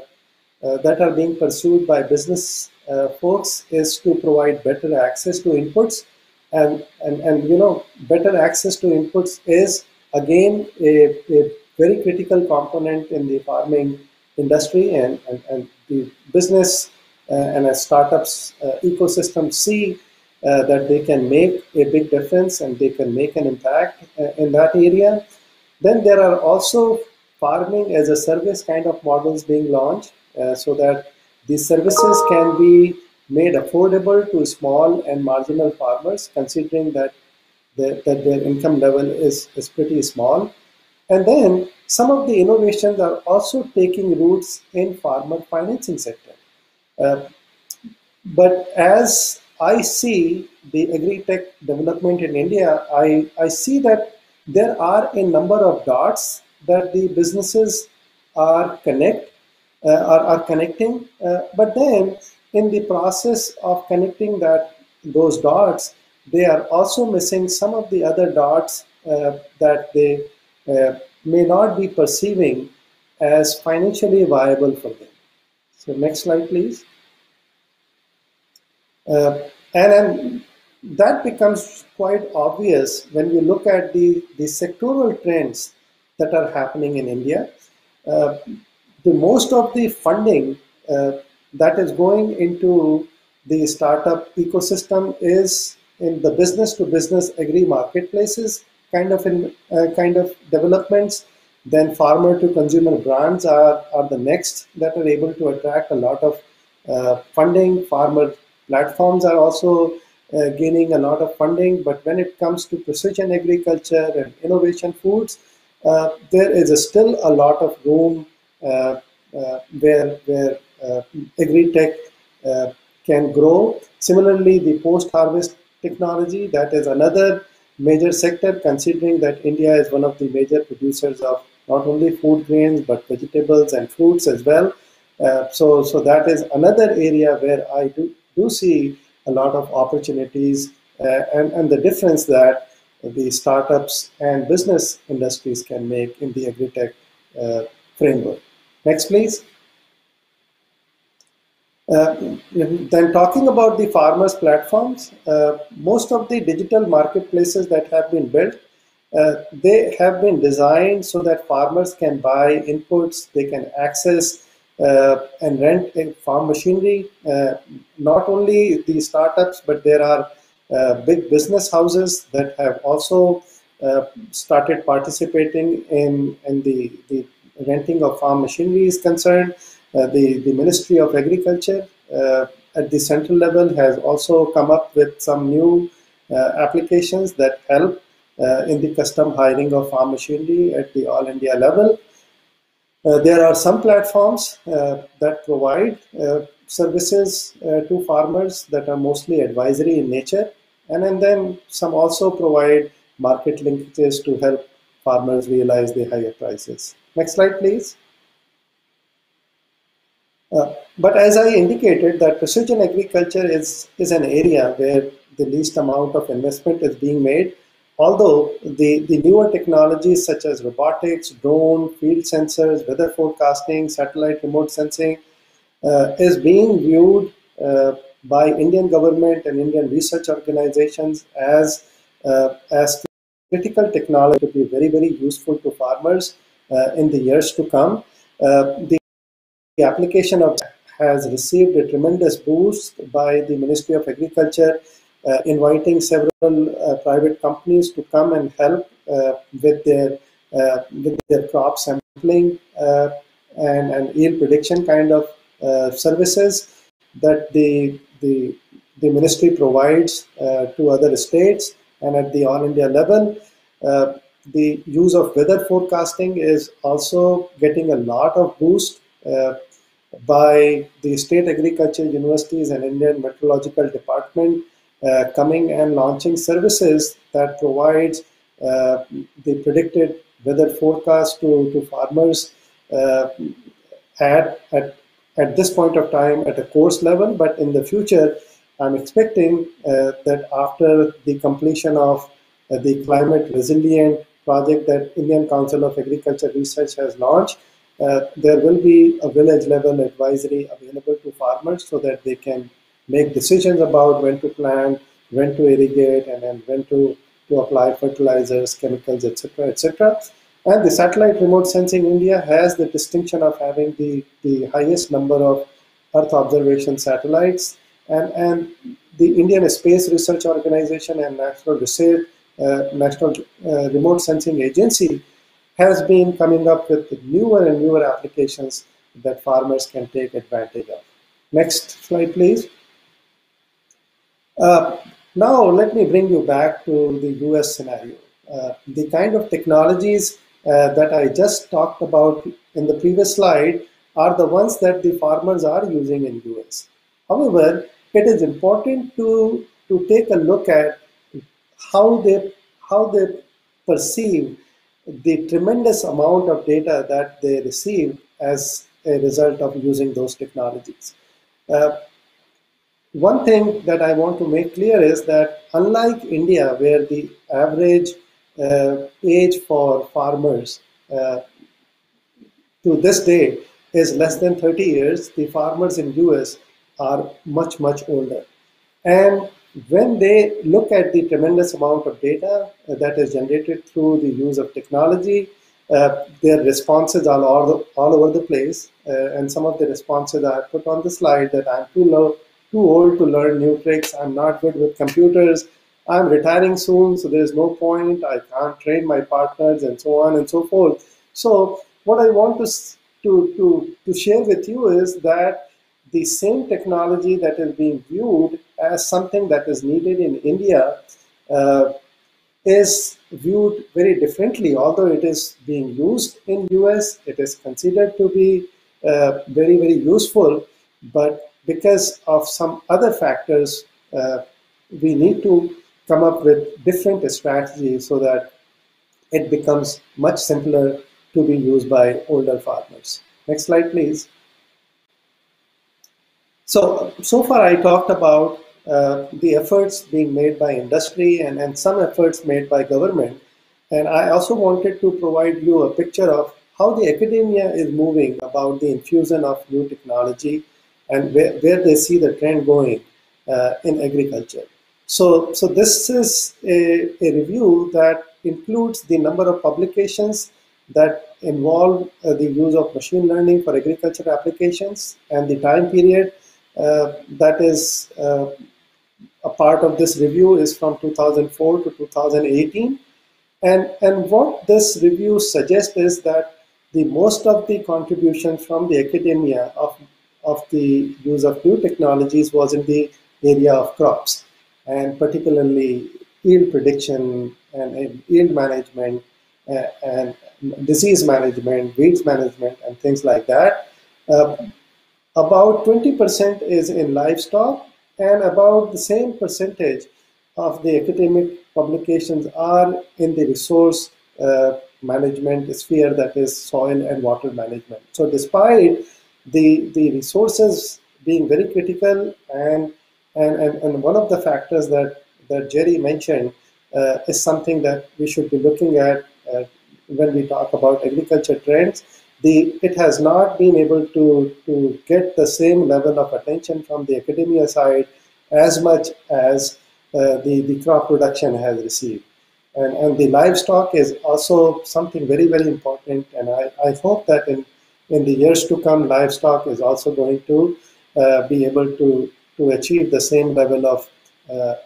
[SPEAKER 8] that are being pursued by business uh, folks is to provide better access to inputs and, and, and you know better access to inputs is again a, a very critical component in the farming industry and, and, and the business uh, and as startups uh, ecosystem see uh, that they can make a big difference and they can make an impact uh, in that area. Then there are also farming as a service kind of models being launched uh, so that these services can be made affordable to small and marginal farmers, considering that, the, that their income level is, is pretty small. And then some of the innovations are also taking roots in farmer financing sector. Uh, but as I see the agri-tech development in India, I, I see that there are a number of dots that the businesses are connect uh, are, are connecting, uh, but then in the process of connecting that those dots, they are also missing some of the other dots uh, that they uh, may not be perceiving as financially viable for them. So next slide, please. Uh, and that becomes quite obvious when we look at the, the sectoral trends that are happening in India. Uh, the most of the funding uh, that is going into the startup ecosystem is in the business to business agri marketplaces kind of in uh, kind of developments. Then farmer to consumer brands are, are the next that are able to attract a lot of uh, funding. Farmer platforms are also uh, gaining a lot of funding. But when it comes to precision agriculture and innovation foods uh, there is still a lot of room where where uh, agri-tech uh, can grow. Similarly, the post-harvest technology, that is another major sector considering that India is one of the major producers of not only food grains but vegetables and fruits as well. Uh, so, so that is another area where I do, do see a lot of opportunities uh, and, and the difference that the startups and business industries can make in the agri-tech uh, framework. Next, please. Uh, then talking about the farmers platforms, uh, most of the digital marketplaces that have been built, uh, they have been designed so that farmers can buy inputs, they can access uh, and rent farm machinery. Uh, not only the startups, but there are uh, big business houses that have also started participating in, in the, the renting of farm machinery is concerned. Uh, the, the Ministry of Agriculture uh, at the central level has also come up with some new uh, applications that help in the custom hiring of farm machinery at the all India level. there are some platforms that provide services to farmers that are mostly advisory in nature and, and then some also provide market linkages to help farmers realize the higher prices. Next slide, please. Uh, but as I indicated, that precision agriculture is, is an area where the least amount of investment is being made. Although the, the newer technologies such as robotics, drone, field sensors, weather forecasting, satellite remote sensing uh, is being viewed uh, by Indian government and Indian research organizations as, uh, as critical technology to be very, very useful to farmers in the years to come. Uh, the the application of has received a tremendous boost by the Ministry of Agriculture, uh, inviting several uh, private companies to come and help uh, with their uh, with their crop sampling uh, and, and yield prediction kind of uh, services that the the the ministry provides to other states and at the all India level. The use of weather forecasting is also getting a lot of boost by the state agriculture universities and Indian Meteorological Department uh, coming and launching services that provides uh, the predicted weather forecast to, to farmers uh, at, at, at this point of time at a coarse level, but in the future, I'm expecting uh, that after the completion of uh, the climate resilient project that Indian Council of Agriculture Research has launched, uh, there will be a village level advisory available to farmers so that they can make decisions about when to plant, when to irrigate, and then when to, to apply fertilizers, chemicals, etc., etc. And the satellite remote sensing India has the distinction of having the, the highest number of Earth observation satellites. And, and the Indian Space Research Organization and National Research, National uh, Remote Sensing Agency has been coming up with newer and newer applications that farmers can take advantage of. Next slide, please. Uh, now, let me bring you back to the US scenario. Uh, the kind of technologies uh, that I just talked about in the previous slide are the ones that the farmers are using in US. However, it is important to, to take a look at how they, how they perceive the tremendous amount of data that they receive as a result of using those technologies. Uh, one thing that I want to make clear is that unlike India, where the average uh, age for farmers uh, to this day is less than 30 years, the farmers in US are much, much older. And when they look at the tremendous amount of data that is generated through the use of technology, uh, their responses are all, all over the place. Uh, and some of the responses I put on the slide that I'm too low, too old to learn new tricks. I'm not good with computers. I'm retiring soon, so there's no point. I can't train my partners and so on and so forth. So what I want to, to, to, to share with you is that the same technology that is being viewed as something that is needed in India uh, is viewed very differently. Although it is being used in US, it is considered to be uh, very, very useful. But because of some other factors, uh, we need to come up with different strategies so that it becomes much simpler to be used by older farmers. Next slide, please. So, so far I talked about uh, the efforts being made by industry and, and some efforts made by government. And I also wanted to provide you a picture of how the academia is moving about the infusion of new technology and where, where they see the trend going uh, in agriculture. So, so this is a, a review that includes the number of publications that involve uh, the use of machine learning for agriculture applications and the time period uh, that is uh, a part of this review is from 2004 to 2018. And, and what this review suggests is that the most of the contribution from the academia of, of the use of new technologies was in the area of crops, and particularly yield prediction and, and yield management uh, and disease management, weeds management, and things like that. Uh, about 20% is in livestock, and about the same percentage of the academic publications are in the resource uh, management sphere, that is soil and water management. So despite the, the resources being very critical and, and, and, and one of the factors that, that Jerry mentioned uh, is something that we should be looking at uh, when we talk about agriculture trends the, it has not been able to, to get the same level of attention from the academia side as much as uh, the, the crop production has received. And, and the livestock is also something very, very important. And I, I hope that in, in the years to come, livestock is also going to uh, be able to, to achieve the same level of uh, uh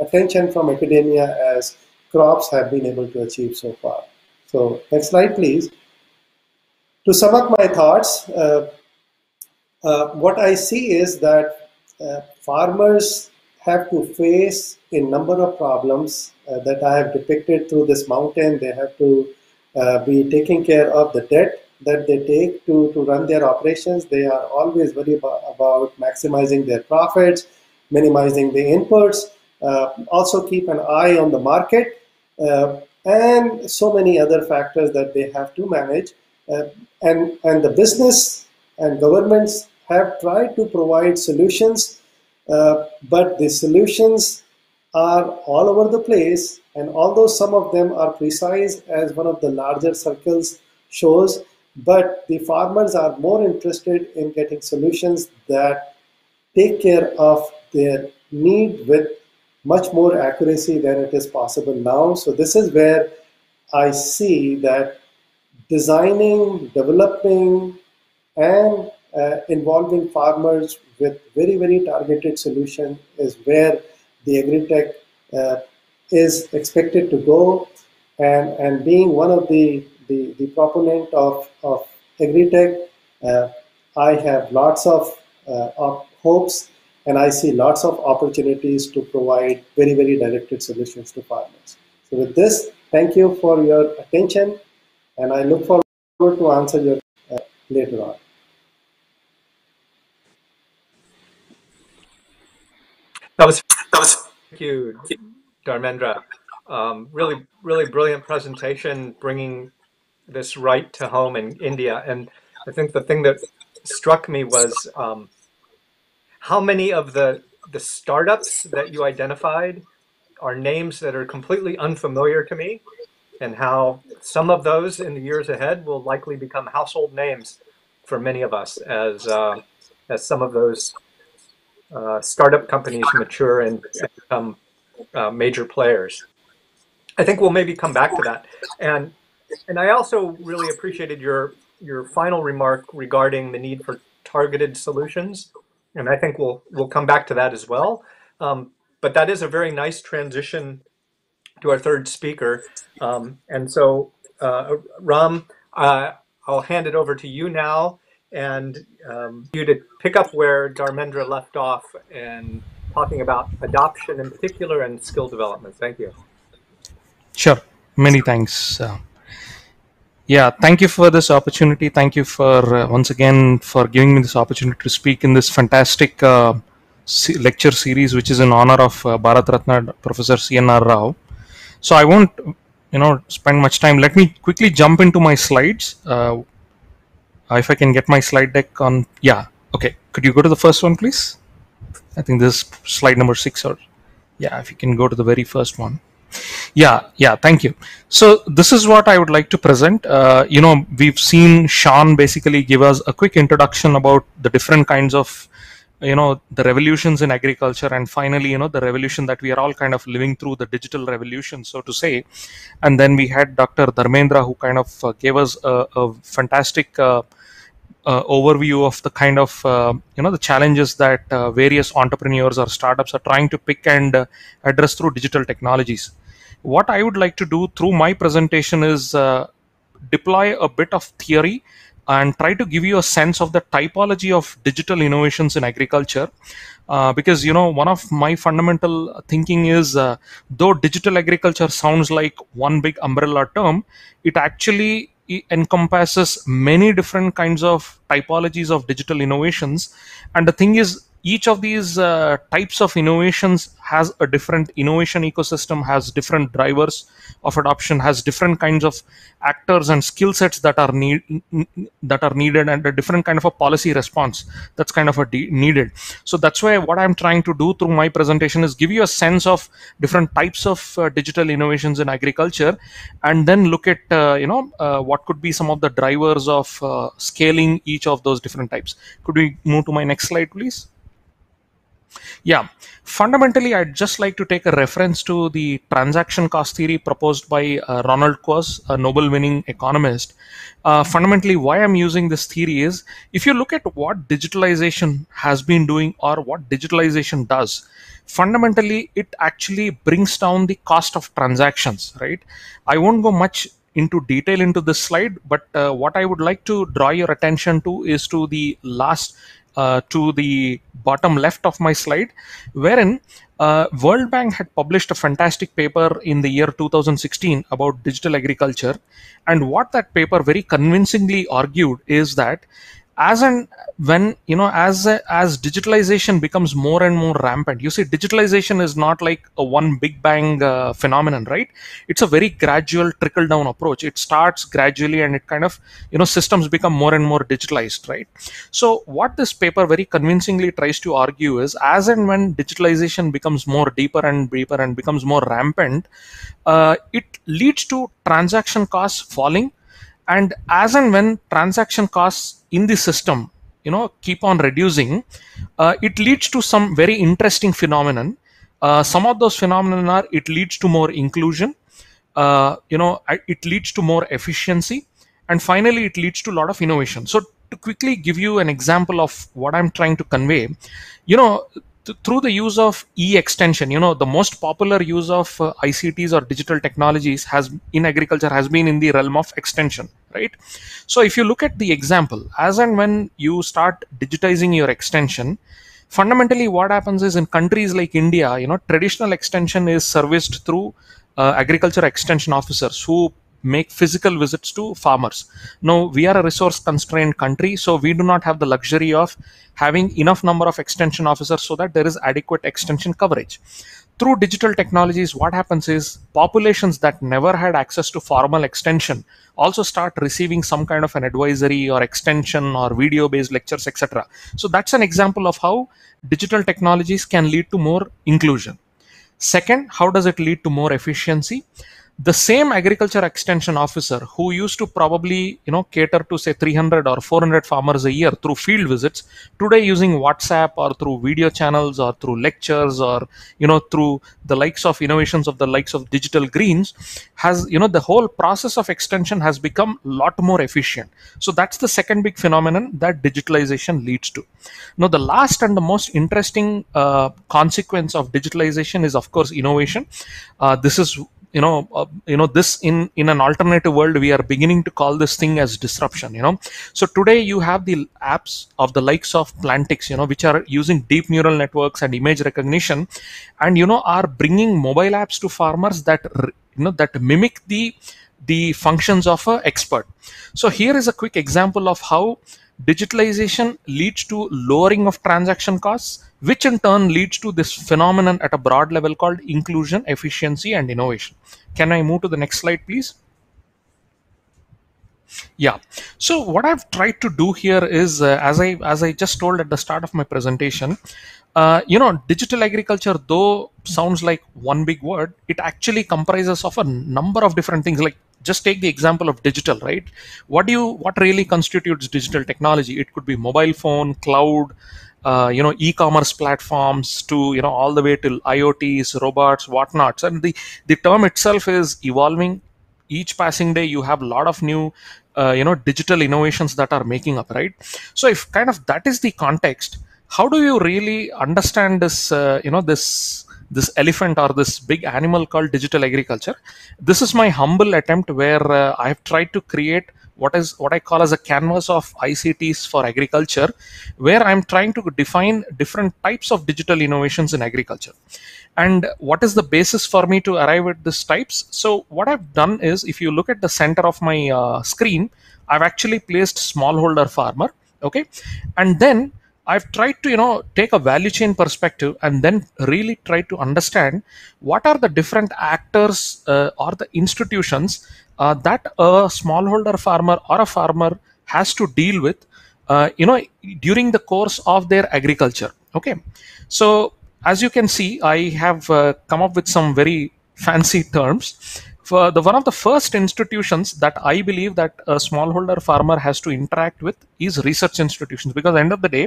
[SPEAKER 8] attention from academia as crops have been able to achieve so far. So next slide, please. To sum up my thoughts, uh, uh, what I see is that uh, farmers have to face a number of problems uh, that I have depicted through this mountain. They have to uh, be taking care of the debt that they take to, to run their operations. They are always worried about, about maximizing their profits, minimizing the inputs, uh, also keep an eye on the market, and so many other factors that they have to manage. Uh, and, and the business and governments have tried to provide solutions, uh, but the solutions are all over the place. And although some of them are precise, as one of the larger circles shows, but the farmers are more interested in getting solutions that take care of their need with much more accuracy than it is possible now. So this is where I see that designing, developing, and uh, involving farmers with very, very targeted solution is where the agri-tech uh, is expected to go. And, and being one of the, the, the proponent of, of agri-tech, uh, I have lots of, uh, of hopes and I see lots of opportunities to provide very, very directed solutions to farmers. So with this, thank you for your attention and I look forward to answer your uh, later on.
[SPEAKER 5] That was, that was thank you, Dharmendra. Um, really, really brilliant presentation, bringing this right to home in India. And I think the thing that struck me was um, how many of the the startups that you identified are names that are completely unfamiliar to me, and how some of those in the years ahead will likely become household names for many of us as uh, as some of those uh, startup companies mature and become uh, major players. I think we'll maybe come back to that. And and I also really appreciated your your final remark regarding the need for targeted solutions. And I think we'll we'll come back to that as well. Um, but that is a very nice transition to our third speaker. Um, and so, uh, Ram, uh, I'll hand it over to you now and um, you to pick up where Dharmendra left off and talking about adoption in particular and skill development. Thank you.
[SPEAKER 9] Sure. Many thanks. Uh, yeah, thank you for this opportunity. Thank you for uh, once again for giving me this opportunity to speak in this fantastic uh, lecture series, which is in honor of uh, Bharat Ratna Professor CNR Rao. So I won't, you know, spend much time. Let me quickly jump into my slides. Uh, if I can get my slide deck on, yeah, okay. Could you go to the first one, please? I think this is slide number six, or yeah, if you can go to the very first one. Yeah, yeah, thank you. So this is what I would like to present. Uh, you know, we've seen Shaun basically give us a quick introduction about the different kinds of, you know, the revolutions in agriculture, and finally, you know, the revolution that we are all kind of living through, the digital revolution, so to say. And then we had Dr. Dharmendra, who kind of uh, gave us a, a fantastic. Uh, uh, overview of the kind of uh, you know the challenges that uh, various entrepreneurs or startups are trying to pick and uh, address through digital technologies what i would like to do through my presentation is deploy a bit of theory and try to give you a sense of the typology of digital innovations in agriculture. Uh, because you know one of my fundamental thinking is uh, though digital agriculture sounds like one big umbrella term it actually encompasses many different kinds of typologies of digital innovations. And the thing is each of these uh, types of innovations has a different innovation ecosystem has different drivers of adoption has different kinds of actors and skill sets that are need that are needed and a different kind of a policy response that's kind of a de- needed. So that's why what i'm trying to do through my presentation is give you a sense of different types of uh, digital innovations in agriculture and then look at uh, you know uh, what could be some of the drivers of uh, scaling each of those different types. Could we move to my next slide please yeah, fundamentally, I'd just like to take a reference to the transaction cost theory proposed by uh, Ronald Coase, a Nobel winning economist. Uh, fundamentally, why I'm using this theory is if you look at what digitalization has been doing or what digitalization does, fundamentally, it actually brings down the cost of transactions, right? I won't go much into detail into this slide, but uh, what I would like to draw your attention to is to the last uh, to the bottom left of my slide, wherein uh, World Bank had published a fantastic paper in the year 2016 about digital agriculture. And what that paper very convincingly argued is that as and when you know as as digitalization becomes more and more rampant you see digitalization is not like a one big bang uh, phenomenon right? It's a very gradual trickle down approach. It starts gradually and it kind of you know systems become more and more digitalized right? So what this paper very convincingly tries to argue is as and when digitalization becomes more deeper and deeper and becomes more rampant uh, it leads to transaction costs falling and as and when transaction costs in the system you know keep on reducing uh, it leads to some very interesting phenomenon. Uh, some of those phenomena are it leads to more inclusion uh, you know it leads to more efficiency and finally it leads to a lot of innovation. So to quickly give you an example of what I'm trying to convey, you know, th- through the use of e extension, you know, the most popular use of uh, ICTs or digital technologies has in agriculture has been in the realm of extension, right? So if you look at the example, as and when you start digitizing your extension, fundamentally what happens is in countries like India, you know, traditional extension is serviced through uh, agriculture extension officers who make physical visits to farmers. Now, we are a resource constrained country, so we do not have the luxury of having enough number of extension officers so that there is adequate extension coverage. Through digital technologies, what happens is populations that never had access to formal extension also start receiving some kind of an advisory or extension or video based lectures, etc. So, that's an example of how digital technologies can lead to more inclusion. Second, how does it lead to more efficiency? The same agriculture extension officer who used to probably, you know, cater to say 300 or 400 farmers a year through field visits, today using WhatsApp or through video channels or through lectures or, you know, through the likes of innovations of the likes of digital greens, has, you know, the whole process of extension has become a lot more efficient. So that's the second big phenomenon that digitalization leads to. Now, the last and the most interesting uh, consequence of digitalization is, of course, innovation. Uh, this is you know uh, you know this in in an alternative world we are beginning to call this thing as disruption you know. So today you have the apps of the likes of plantix you know which are using deep neural networks and image recognition and you know are bringing mobile apps to farmers that you know that mimic the the functions of a expert. So here is a quick example of how digitalization leads to lowering of transaction costs which in turn leads to this phenomenon at a broad level called inclusion efficiency and innovation. Can i move to the next slide please? Yeah. So what i've tried to do here is uh, as i as i just told at the start of my presentation uh, you know digital agriculture though sounds like one big word it actually comprises of a number of different things like just take the example of digital right? What do you what really constitutes digital technology? It could be mobile phone cloud uh, you know e-commerce platforms to you know all the way to iots robots whatnots. And the the term itself is evolving. Each passing day you have a lot of new uh, you know digital innovations that are making up right? So if kind of that is the context how do you really understand this uh, you know this this elephant or this big animal called digital agriculture. This is my humble attempt where uh, i have tried to create what is what i call as a canvas of icts for agriculture where i'm trying to define different types of digital innovations in agriculture. And what is the basis for me to arrive at these types? So what i've done is if you look at the center of my uh, screen i've actually placed smallholder farmer okay? And then I've tried to, you know, take a value chain perspective and then really try to understand what are the different actors uh, or the institutions uh, that a smallholder farmer or a farmer has to deal with, uh, you know, during the course of their agriculture. Okay, so as you can see, I have uh, come up with some very fancy terms for the one of the first institutions that I believe that a smallholder farmer has to interact with is research institutions because at the end of the day,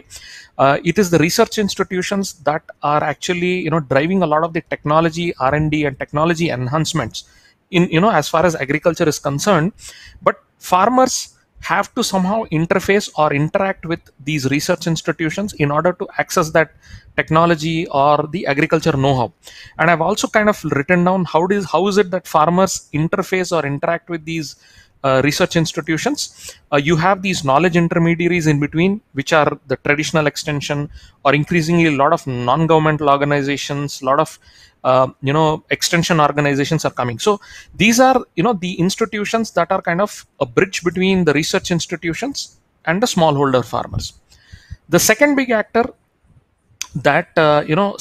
[SPEAKER 9] uh, it is the research institutions that are actually you know driving a lot of the technology R and D and technology enhancements in you know as far as agriculture is concerned. But farmers have to somehow interface or interact with these research institutions in order to access that technology or the agriculture know-how. And i've also kind of written down how is how is it that farmers interface or interact with these uh, research institutions. Uh, you have these knowledge intermediaries in between which are the traditional extension or increasingly a lot of non-governmental organizations a lot of uh, you know extension organizations are coming. So these are you know the institutions that are kind of a bridge between the research institutions and the smallholder farmers. The second big actor that uh, you know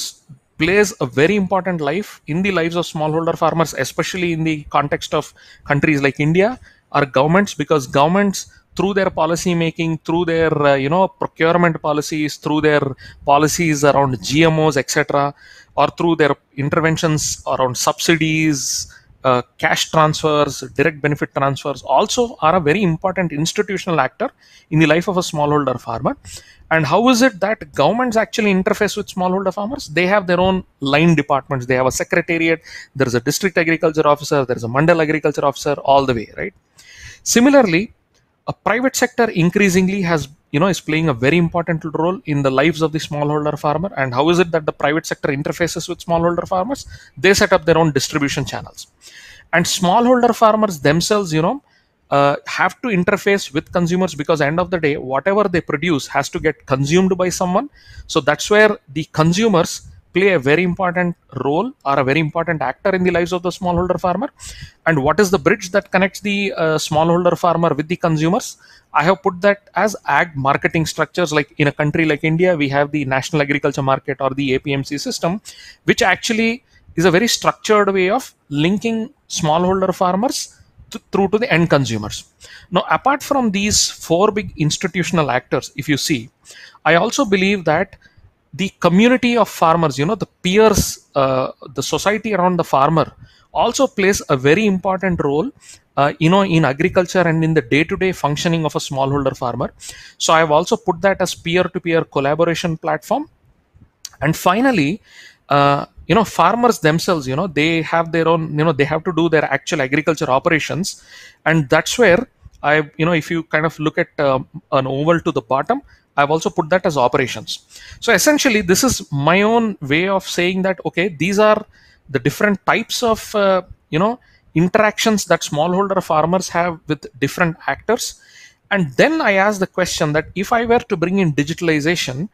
[SPEAKER 9] plays a very important life in the lives of smallholder farmers especially in the context of countries like india are governments because governments through their policy making through their uh, you know procurement policies through their policies around gmos etc or through their interventions around subsidies uh, cash transfers direct benefit transfers also are a very important institutional actor in the life of a smallholder farmer. And how is it that governments actually interface with smallholder farmers? They have their own line departments. They have a secretariat. There is a district agriculture officer. There is a mandal agriculture officer. All the way right? Similarly a private sector increasingly has you know is playing a very important role in the lives of the smallholder farmer. And how is it that the private sector interfaces with smallholder farmers? They set up their own distribution channels. And smallholder farmers themselves you know uh, have to interface with consumers because end of the day whatever they produce has to get consumed by someone. So that's where the consumers play a very important role or a very important actor in the lives of the smallholder farmer? And what is the bridge that connects the uh, smallholder farmer with the consumers? I have put that as ag marketing structures. Like in a country like india we have the national agriculture market or the apmc system which actually is a very structured way of linking smallholder farmers through to the end consumers. Now, apart from these four big institutional actors, if you see, I also believe that the community of farmers, you know, the peers, uh, the society around the farmer also plays a very important role uh, you know in agriculture and in the day-to-day functioning of a smallholder farmer. So i've also put that as peer-to-peer collaboration platform. And finally uh, you know farmers themselves you know they have their own you know they have to do their actual agriculture operations. And that's where i you know if you kind of look at uh, an oval to the bottom i've also put that as operations. So essentially this is my own way of saying that okay these are the different types of uh, you know interactions that smallholder farmers have with different actors. And then i ask the question that if i were to bring in digitalization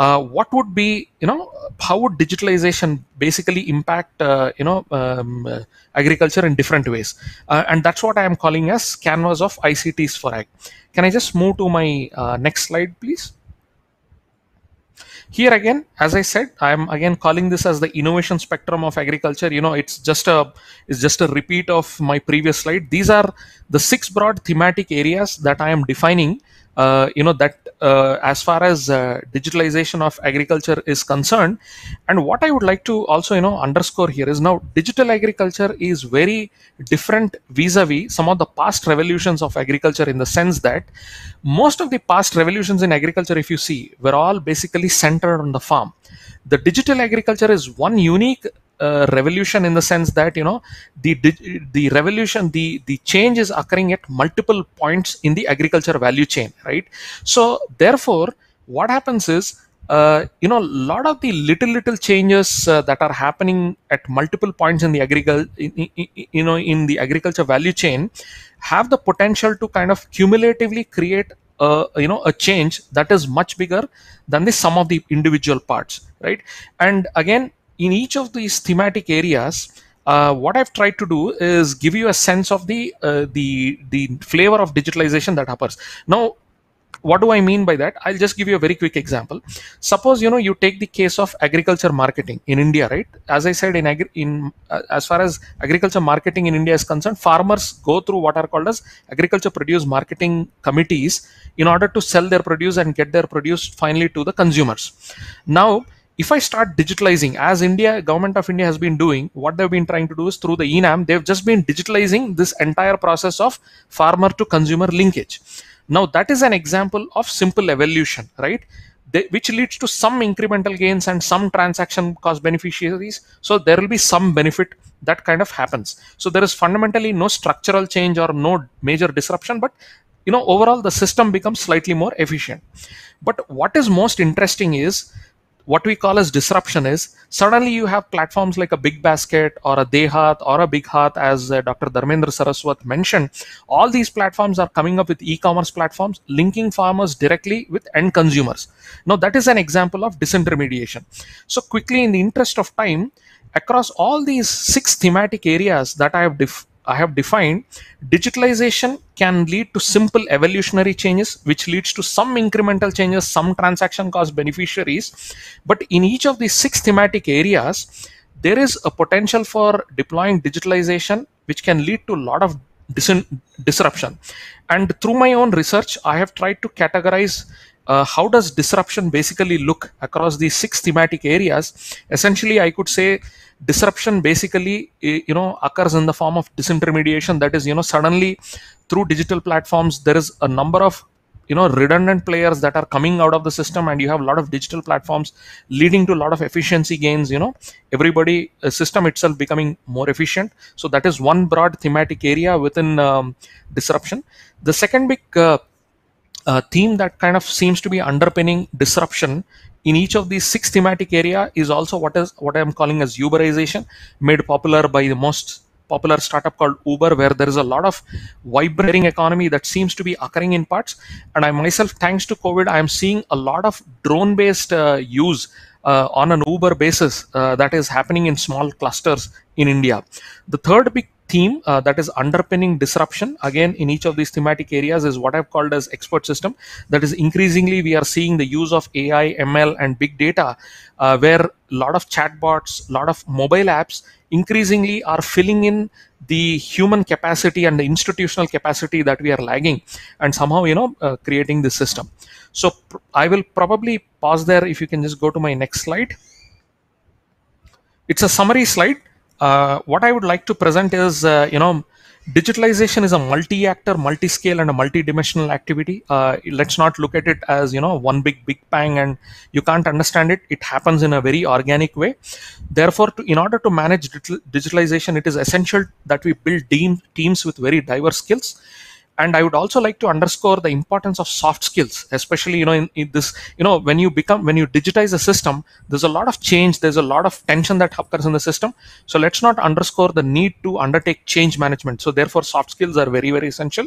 [SPEAKER 9] uh, what would be you know how would digitalization basically impact uh, you know um, uh, agriculture in different ways? Uh, and that's what i am calling as canvas of icts for ag. Can i just move to my uh, next slide please? Here again as i said i am again calling this as the innovation spectrum of agriculture. You know it's just a it's just a repeat of my previous slide. These are the six broad thematic areas that i am defining you know that uh, as far as uh, digitalization of agriculture is concerned and what i would like to also you know underscore here is now digital agriculture is very different vis-a-vis some of the past revolutions of agriculture in the sense that most of the past revolutions in agriculture if you see were all basically centered on the farm the digital agriculture is one unique uh, revolution in the sense that you know the the revolution the the change is occurring at multiple points in the agriculture value chain right? So therefore what happens is uh, you know a lot of the little little changes uh, that are happening at multiple points in the agriculture you know in the agriculture value chain have the potential to kind of cumulatively create a, you know a change that is much bigger than the sum of the individual parts right and again in each of these thematic areas, uh, what I've tried to do is give you a sense of the uh, the the flavor of digitalization that happens. Now, what do I mean by that? I'll just give you a very quick example. Suppose you know you take the case of agriculture marketing in India, right? As I said, in agri- in uh, as far as agriculture marketing in India is concerned, farmers go through what are called as agriculture produce marketing committees in order to sell their produce and get their produce finally to the consumers. Now if I start digitalizing, as India, government of India has been doing, what they've been trying to do is through the ENAM, they've just been digitalizing this entire process of farmer to consumer linkage. Now that is an example of simple evolution, right? Which leads to some incremental gains and some transaction cost beneficiaries. So there will be some benefit that kind of happens. So there is fundamentally no structural change or no major disruption, but you know overall the system becomes slightly more efficient. But what is most interesting is what we call as disruption is suddenly you have platforms like a big basket or a DeHaat or a BigHaat as uh, dr dharmendra saraswat mentioned. All these platforms are coming up with e-commerce platforms linking farmers directly with end consumers. Now that is an example of disintermediation. So quickly in the interest of time across all these six thematic areas that i have I have defined, digitalization can lead to simple evolutionary changes, which leads to some incremental changes, some transaction cost beneficiaries. But in each of these six thematic areas, there is a potential for deploying digitalization, which can lead to a lot of dis- disruption. And through my own research, I have tried to categorize uh, how does disruption basically look across these six thematic areas. Essentially, I could say disruption basically you know occurs in the form of disintermediation. That is you know suddenly through digital platforms there is a number of you know redundant players that are coming out of the system and you have a lot of digital platforms leading to a lot of efficiency gains you know. Everybody uh, system itself becoming more efficient. So that is one broad thematic area within um, disruption. The second big uh, uh, theme that kind of seems to be underpinning disruption in each of these six thematic area is also what is what i'm calling as uberization made popular by the most popular startup called uber where there is a lot of vibrating economy that seems to be occurring in parts. And i myself thanks to covid i am seeing a lot of drone based uh, use uh, on an uber basis uh, that is happening in small clusters in india. The third big theme uh, that is underpinning disruption again in each of these thematic areas is what i've called as expert system. That is increasingly we are seeing the use of ai ml and big data uh, where a lot of chatbots a lot of mobile apps increasingly are filling in the human capacity and the institutional capacity that we are lagging and somehow you know uh, creating this system. So i will probably pause there if you can just go to my next slide. It's a summary slide uh, what I would like to present is, uh, you know, digitalization is a multi-actor, multi-scale, and a multi-dimensional activity. Uh, let's not look at it as, you know, one big big bang and you can't understand it. It happens in a very organic way. Therefore, to, in order to manage digital, digitalization, it is essential that we build team, teams with very diverse skills and i would also like to underscore the importance of soft skills especially you know in, in, this you know when you become when you digitize a system there's a lot of change there's a lot of tension that occurs in the system. So let's not underscore the need to undertake change management. So therefore soft skills are very very essential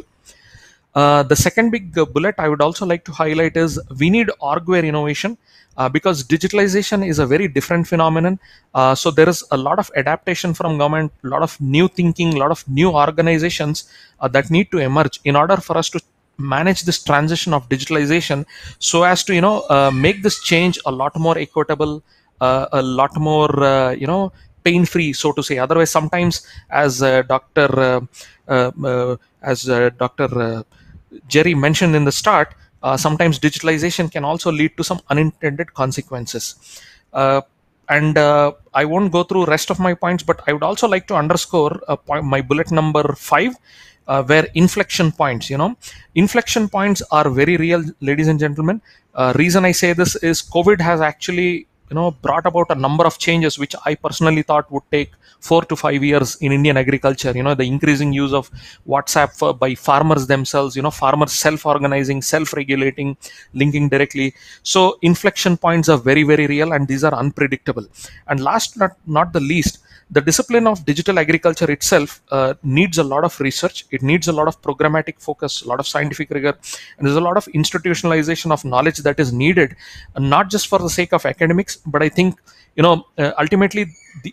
[SPEAKER 9] uh, the second big uh, bullet I would also like to highlight is we need orgware innovation uh, because digitalization is a very different phenomenon. Uh, so there is a lot of adaptation from government, a lot of new thinking, a lot of new organizations uh, that need to emerge in order for us to manage this transition of digitalization so as to you know uh, make this change a lot more equitable uh, a lot more you know pain free so to say otherwise sometimes as dr as dr Jerry mentioned in the start, uh, sometimes digitalization can also lead to some unintended consequences. Uh, and uh, I won't go through rest of my points, but I would also like to underscore point, my bullet number five, uh, where inflection points you know inflection points are very real ladies and gentlemen uh, reason i say this is covid has actually you know brought about a number of changes which i personally thought would take four to five years in indian agriculture you know the increasing use of whatsapp for, by farmers themselves you know farmers self-organizing self-regulating linking directly. So inflection points are very very real and these are unpredictable. And last not not the least the discipline of digital agriculture itself uh, needs a lot of research. It needs a lot of programmatic focus a lot of scientific rigor and there's a lot of institutionalization of knowledge that is needed not just for the sake of academics but i think you know uh, ultimately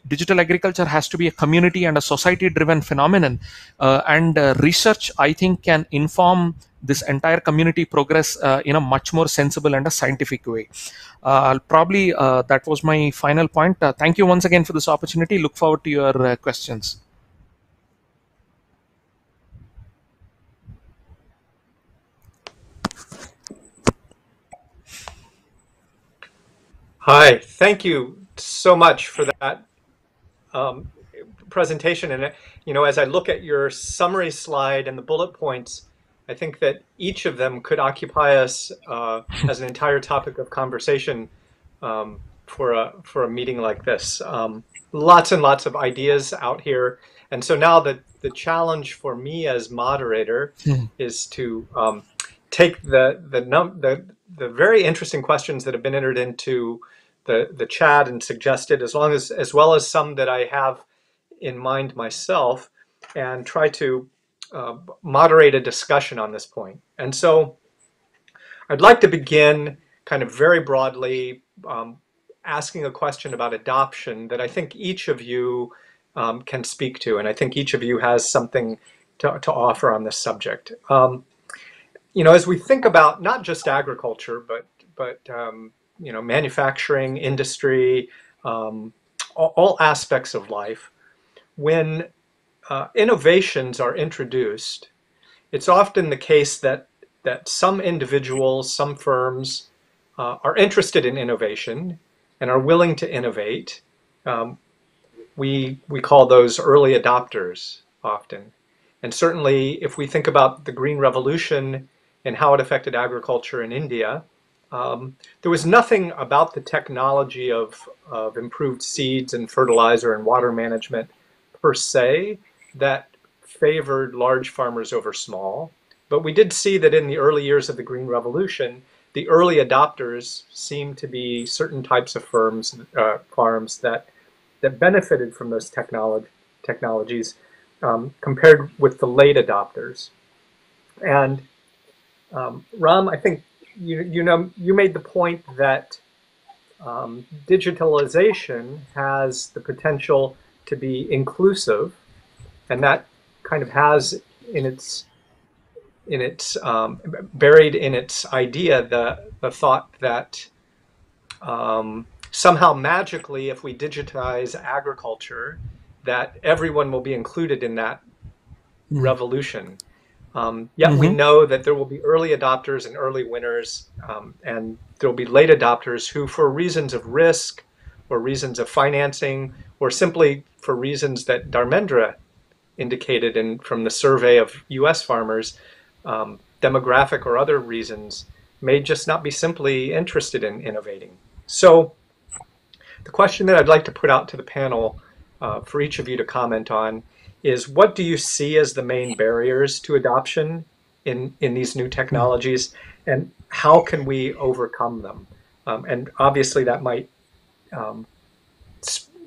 [SPEAKER 9] digital agriculture has to be a community and a society driven phenomenon uh, and uh, research i think can inform this entire community progress uh, in a much more sensible and a scientific way. Uh, probably uh, that was my final point. Thank you once again for this opportunity. Look forward to your questions.
[SPEAKER 5] Hi, thank you so much for that um, presentation. And, you know, as I look at your summary slide and the bullet points, I think that each of them could occupy us uh, as an entire topic of conversation um, for a for a meeting like this. Um, lots and lots of ideas out here, and so now the the challenge for me as moderator mm. is to um, take the the num the the very interesting questions that have been entered into the the chat and suggested, as long as as well as some that I have in mind myself, and try to uh, moderate a discussion on this point. And so, I'd like to begin kind of very broadly um, asking a question about adoption that I think each of you um, can speak to, and I think each of you has something to, to offer on this subject. Um, you know, as we think about not just agriculture, but but um, you know, manufacturing, industry, um, all, all, aspects of life, when uh, innovations are introduced, it's often the case that that some individuals, some firms uh, are interested in innovation and are willing to innovate. Um, we we call those early adopters often, and certainly if we think about the green revolution and how it affected agriculture in India. Um, there was nothing about the technology of, of improved seeds and fertilizer and water management per se that favored large farmers over small. But we did see that in the early years of the Green Revolution, the early adopters seemed to be certain types of firms, uh, farms that that benefited from those technology technologies um, compared with the late adopters. And um, Ram, I think you you know you made the point that um, digitalization has the potential to be inclusive, and that kind of has in its in its um, buried in its idea the the thought that um, somehow magically, if we digitize agriculture, that everyone will be included in that revolution. Um, yet we
[SPEAKER 9] Mm-hmm.
[SPEAKER 5] know that there will be early adopters and early winners, um, and there will be late adopters who, for reasons of risk or reasons of financing, or simply for reasons that Dharmendra indicated in from the survey of U.S. farmers, um, demographic or other reasons, may just not be simply interested in innovating. So, the question that I'd like to put out to the panel uh, for each of you to comment on is what do you see as the main barriers to adoption in, in these new technologies, and how can we overcome them? Um, and obviously, that might um,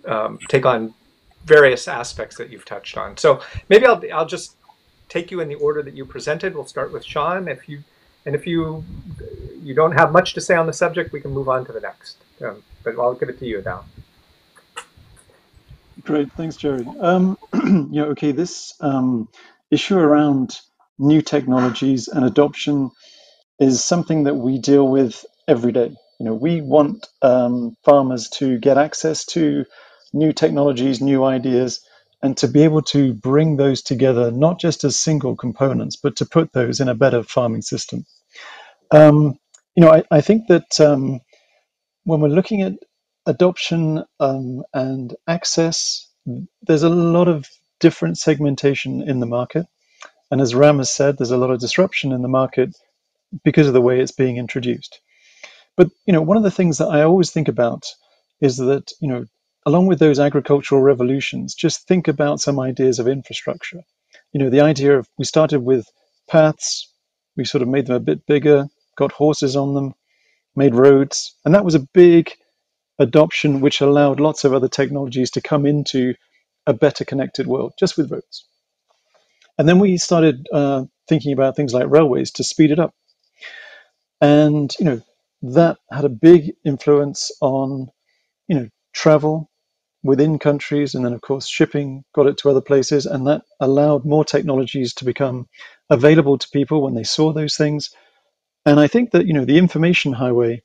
[SPEAKER 5] um, take on various aspects that you've touched on. So maybe I'll, I'll just take you in the order that you presented. We'll start with Shaun. If you and if you you don't have much to say on the subject, we can move on to the next. Um, but I'll give it to you now.
[SPEAKER 7] Great, thanks, Jerry. Um, yeah, okay, this um, issue around new technologies and adoption is something that we deal with every day. You know, we want um, farmers to get access to new technologies, new ideas, and to be able to bring those together, not just as single components, but to put those in a better farming system. Um, you know, I, I think that um, when we're looking at adoption um, and access, there's a lot of different segmentation in the market. And as Ram has said, there's a lot of disruption in the market because of the way it's being introduced. But you know, one of the things that I always think about is that you know, along with those agricultural revolutions, just think about some ideas of infrastructure. You know, the idea of we started with paths, we sort of made them a bit bigger, got horses on them, made roads, and that was a big adoption which allowed lots of other technologies to come into a better connected world just with roads. And then we started uh, thinking about things like railways to speed it up. And, you know, that had a big influence on, you know, travel within countries. And then, of course, shipping got it to other places. And that allowed more technologies to become available to people when they saw those things. And I think that, you know, the information highway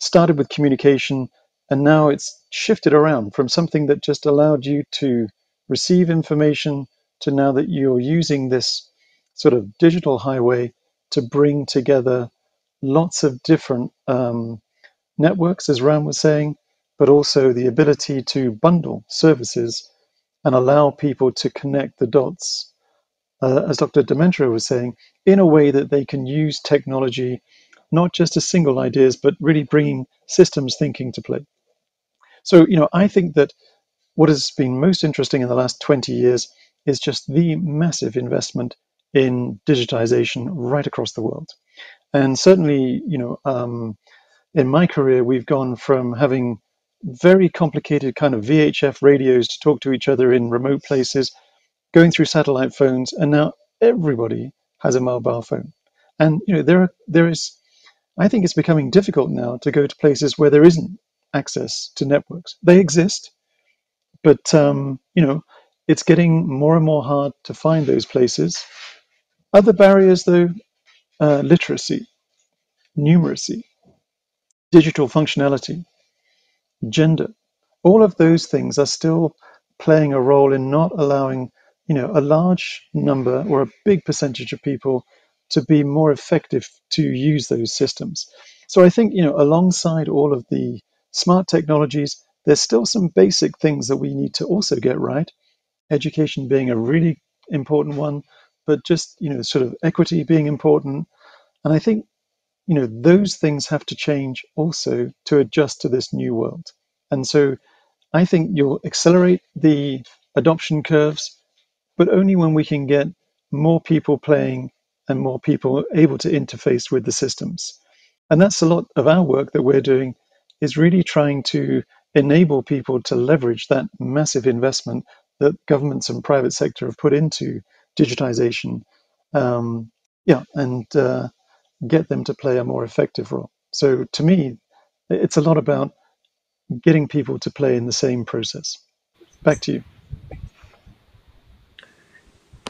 [SPEAKER 7] started with communication and now it's shifted around from something that just allowed you to receive information to now that you're using this sort of digital highway to bring together lots of different um, networks, as Ram was saying, but also the ability to bundle services and allow people to connect the dots, uh, as Dr. Dharmendra was saying, in a way that they can use technology not just as single ideas, but really bringing systems thinking to play. So, you know, I think that what has been most interesting in the last 20 years is just the massive investment in digitization right across the world. And certainly, you know, um, in my career, we've gone from having very complicated kind of VHF radios to talk to each other in remote places, going through satellite phones, and now everybody has a mobile phone. And you know, there are, there is, I think it's becoming difficult now to go to places where there isn't access to networks. They exist, but um, you know, it's getting more and more hard to find those places. Other barriers, though, uh, literacy, numeracy, digital functionality, gender, all of those things are still playing a role in not allowing, you know, a large number or a big percentage of people to be more effective to use those systems. So I think, you know, alongside all of the smart technologies, there's still some basic things that we need to also get right. Education being a really important one, but just, you know, sort of equity being important, And I think you know those things have to change also to adjust to this new world. And so I think you'll accelerate the adoption curves, but only when we can get more people playing and more people able to interface with the systems. And that's a lot of our work that we're doing is really trying to enable people to leverage that massive investment that governments and private sector have put into digitization. Um, yeah, and uh, get them to play a more effective role. So to me, it's a lot about getting people to play in the same process. Back to you.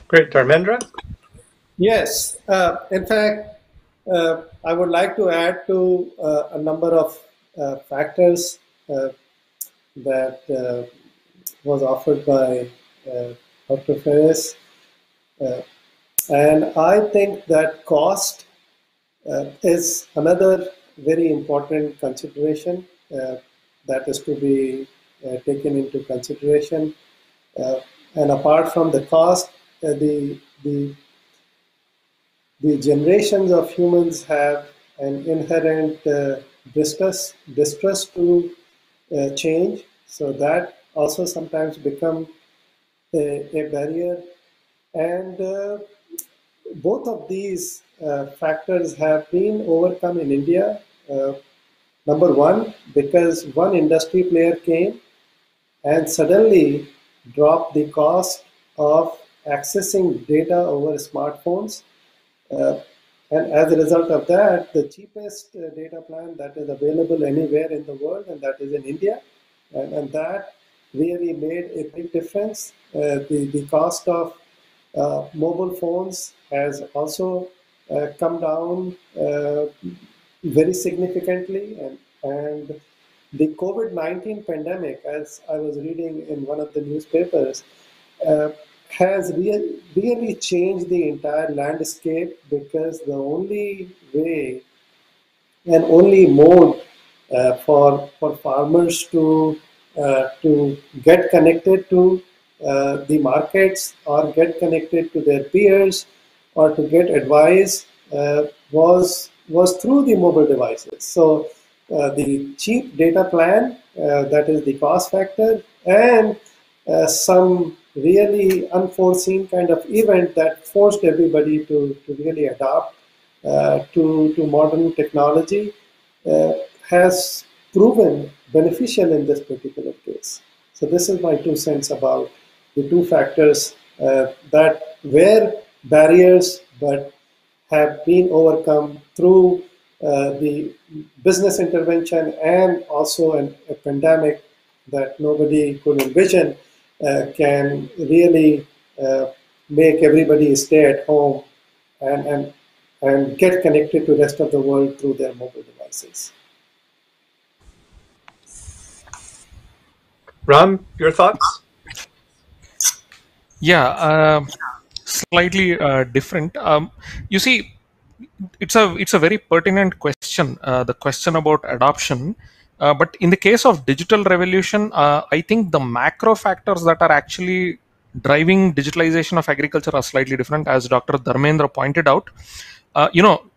[SPEAKER 5] Great, Dharmendra.
[SPEAKER 8] Yes, uh, in fact, uh, I would like to add to uh, a number of uh, factors uh, that uh, was offered by Dr. Ferris. and I think that cost is another very important consideration that is to be taken into consideration. and apart from the cost, the the the generations of humans have an inherent uh, distrust, to uh, change. So that also sometimes become a, a barrier. And uh, both of these uh, factors have been overcome in India. Uh, number one, because one industry player came and suddenly dropped the cost of accessing data over smartphones uh, and as a result of that, the cheapest uh, data plan that is available anywhere in the world, and that is in India, and, and that really made a big difference. Uh, the, the cost of uh, mobile phones has also uh, come down uh, very significantly, and, and the COVID 19 pandemic, as I was reading in one of the newspapers, has really, really changed the entire landscape because the only way and only mode uh, for for farmers to uh, to get connected to uh, the markets or get connected to their peers or to get advice uh, was was through the mobile devices. So uh, the cheap data plan uh, that is the cost factor and some really unforeseen kind of event that forced everybody to, to really adapt uh, to, to modern technology uh, has proven beneficial in this particular case. So this is my two cents about the two factors uh, that were barriers but have been overcome through uh, the business intervention and also an, a pandemic that nobody could envision uh, can really uh, make everybody stay at home and, and, and get connected to the rest of the world through their mobile devices.
[SPEAKER 5] Ram, your thoughts?
[SPEAKER 9] Yeah, uh, slightly uh, different. Um, you see, it's a it's a very pertinent question. Uh, the question about adoption, uh, but in the case of digital revolution, I think the macro factors that are actually driving digitalization of agriculture are slightly different, as Dr. Dharmendra pointed out. You know,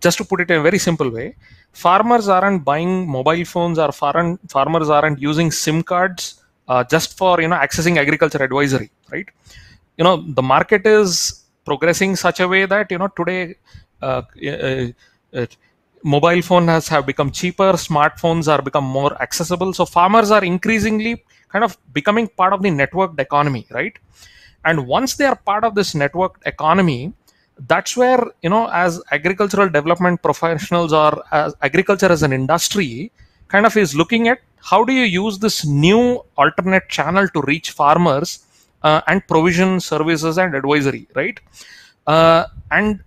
[SPEAKER 9] just to put it in a very simple way, farmers aren't buying mobile phones or foreign, farmers aren't using SIM cards uh, just for you know accessing agriculture advisory, right? You know, the market is progressing such a way that you know today. Uh, uh, mobile phones have become cheaper smartphones are become more accessible so farmers are increasingly kind of becoming part of the networked economy right and once they are part of this networked economy that's where you know as agricultural development professionals or as agriculture as an industry kind of is looking at how do you use this new alternate channel to reach farmers uh, and provision services and advisory right? Uh, and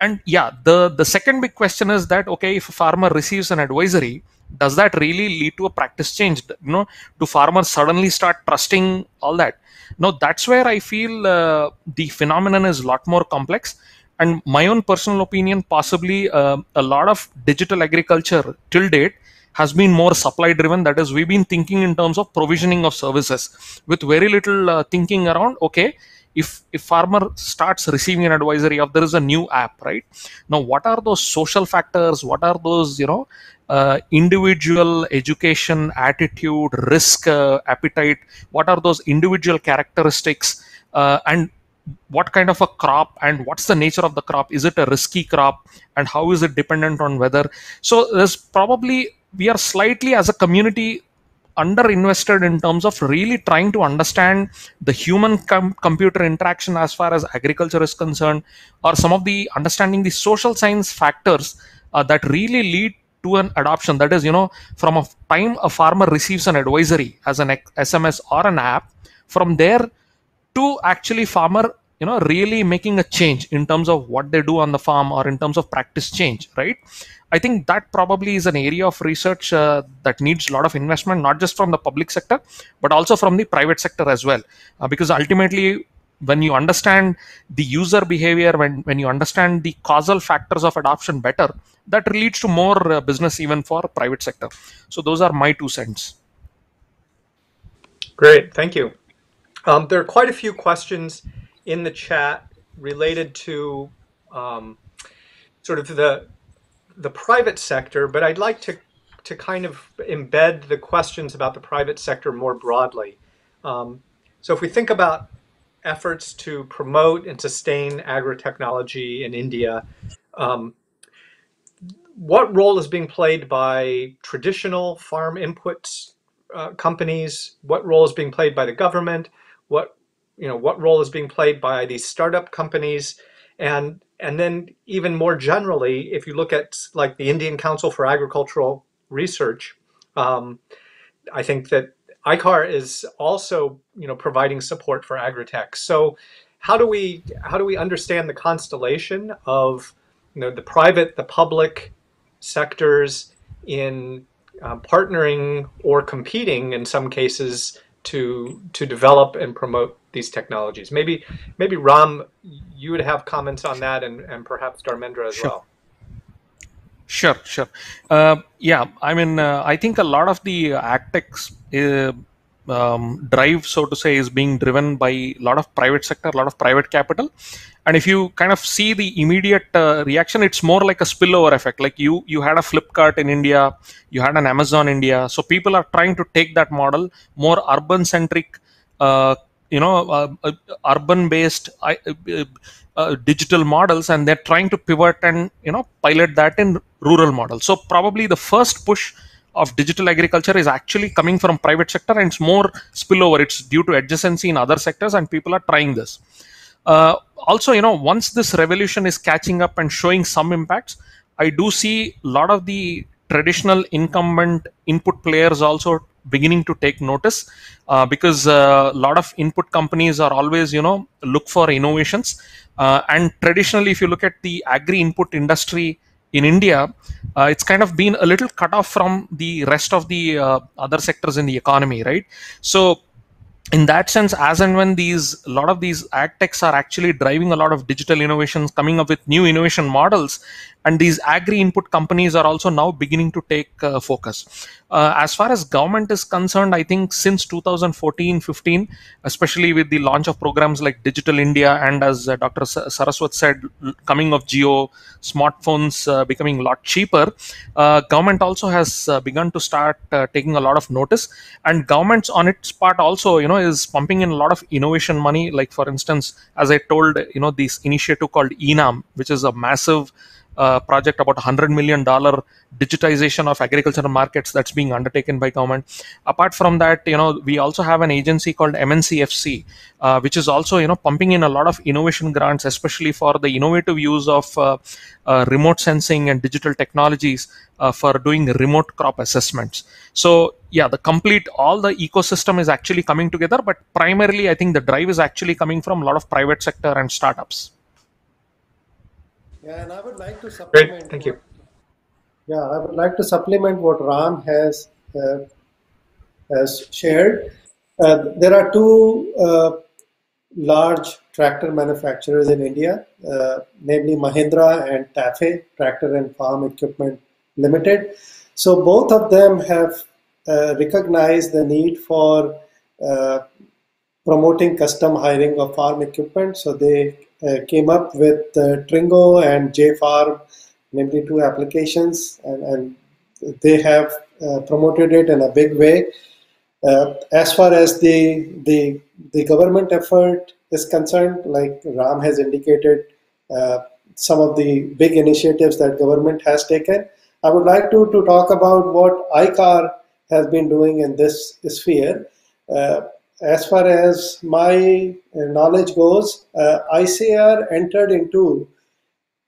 [SPEAKER 9] and yeah the the second big question is that okay if a farmer receives an advisory does that really lead to a practice change? You know do farmers suddenly start trusting all that? No that's where i feel uh, the phenomenon is a lot more complex. And my own personal opinion possibly uh, a lot of digital agriculture till date has been more supply driven. That is we've been thinking in terms of provisioning of services with very little uh, thinking around okay if if farmer starts receiving an advisory of there is a new app right? Now what are those social factors? What are those you know uh, individual education attitude risk uh, appetite? What are those individual characteristics? Uh, and what kind of a crop and what's the nature of the crop? Is it a risky crop? And how is it dependent on weather? So there's probably we are slightly as a community under invested in terms of really trying to understand the human com- computer interaction as far as agriculture is concerned or some of the understanding the social science factors uh, that really lead to an adoption. That is you know from a time a farmer receives an advisory as an sms or an app from there to actually farmer you know really making a change in terms of what they do on the farm or in terms of practice change right i think that probably is an area of research uh, that needs a lot of investment not just from the public sector but also from the private sector as well. Uh, because ultimately when you understand the user behavior when, when you understand the causal factors of adoption better that leads to more uh, business even for private sector. So those are my two cents.
[SPEAKER 5] Great, thank you. Um, there are quite a few questions in the chat related to um, sort of the the private sector, but I'd like to to kind of embed the questions about the private sector more broadly. Um, so if we think about efforts to promote and sustain agri-technology in India, um, what role is being played by traditional farm inputs uh, companies? What role is being played by the government? What you know what role is being played by these startup companies? And and then even more generally, if you look at like the Indian Council for Agricultural Research, um, I think that ICAR is also you know providing support for agritech. So how do we how do we understand the constellation of you know the private, the public sectors in uh, partnering or competing in some cases to to develop and promote these technologies. Maybe maybe Ram, you would have comments on that, and and perhaps Dharmendra as
[SPEAKER 9] Sure.
[SPEAKER 5] well.
[SPEAKER 9] Sure, sure. Uh, yeah, I mean, uh, I think a lot of the uh, um, drive, so to say, is being driven by a lot of private sector, a lot of private capital. And if you kind of see the immediate uh, reaction, it's more like a spillover effect. Like you, you had a Flipkart in India, you had an Amazon India. So people are trying to take that model, more urban-centric, uh, you know, uh, uh, urban-based uh, uh, digital models, and they're trying to pivot and you know pilot that in rural models. So probably the first push of digital agriculture is actually coming from private sector and it's more spillover. It's due to adjacency in other sectors and people are trying this. Uh, also you know once this revolution is catching up and showing some impacts i do see a lot of the traditional incumbent input players also beginning to take notice uh, because a lot of input companies are always you know look for innovations. Uh, and traditionally if you look at the agri input industry in India, uh, it's kind of been a little cut off from the rest of the uh, other sectors in the economy, right? So, in that sense, as and when these a lot of these ad techs are actually driving a lot of digital innovations, coming up with new innovation models, and these agri input companies are also now beginning to take uh, focus. Uh, as far as government is concerned, I think since 2014-15, especially with the launch of programs like Digital India and as uh, Dr. Saraswat said, coming of Jio, smartphones uh, becoming a lot cheaper, uh, government also has uh, begun to start taking a lot of notice, and governments on its part also, you know, is pumping in a lot of innovation money. Like for instance, as I told, you know, this initiative called ENAM, which is a massive uh, project about 100 million dollar digitization of agricultural markets that's being undertaken by government. Apart from that you know we also have an agency called mncfc uh, which is also you know pumping in a lot of innovation grants especially for the innovative use of uh, uh, remote sensing and digital technologies uh, for doing remote crop assessments. So yeah the complete all the ecosystem is actually coming together but primarily i think the drive is actually coming from a lot of private sector and startups
[SPEAKER 8] Yeah, and I would like to
[SPEAKER 5] Great,
[SPEAKER 8] supplement.
[SPEAKER 5] thank you.
[SPEAKER 8] Yeah, I would like to supplement what Ram has uh, has shared. Uh, there are two uh, large tractor manufacturers in India, uh, namely Mahindra and TAFE, Tractor and Farm Equipment Limited. So both of them have uh, recognized the need for uh, promoting custom hiring of farm equipment. So they came up with uh, Trringo and JFarm, namely two applications, and, and they have uh, promoted it in a big way. Uh, as far as the, the, the government effort is concerned, like Ram has indicated, uh, some of the big initiatives that government has taken. I would like to, to talk about what ICAR has been doing in this sphere. Uh, as far as my knowledge goes, uh, entered into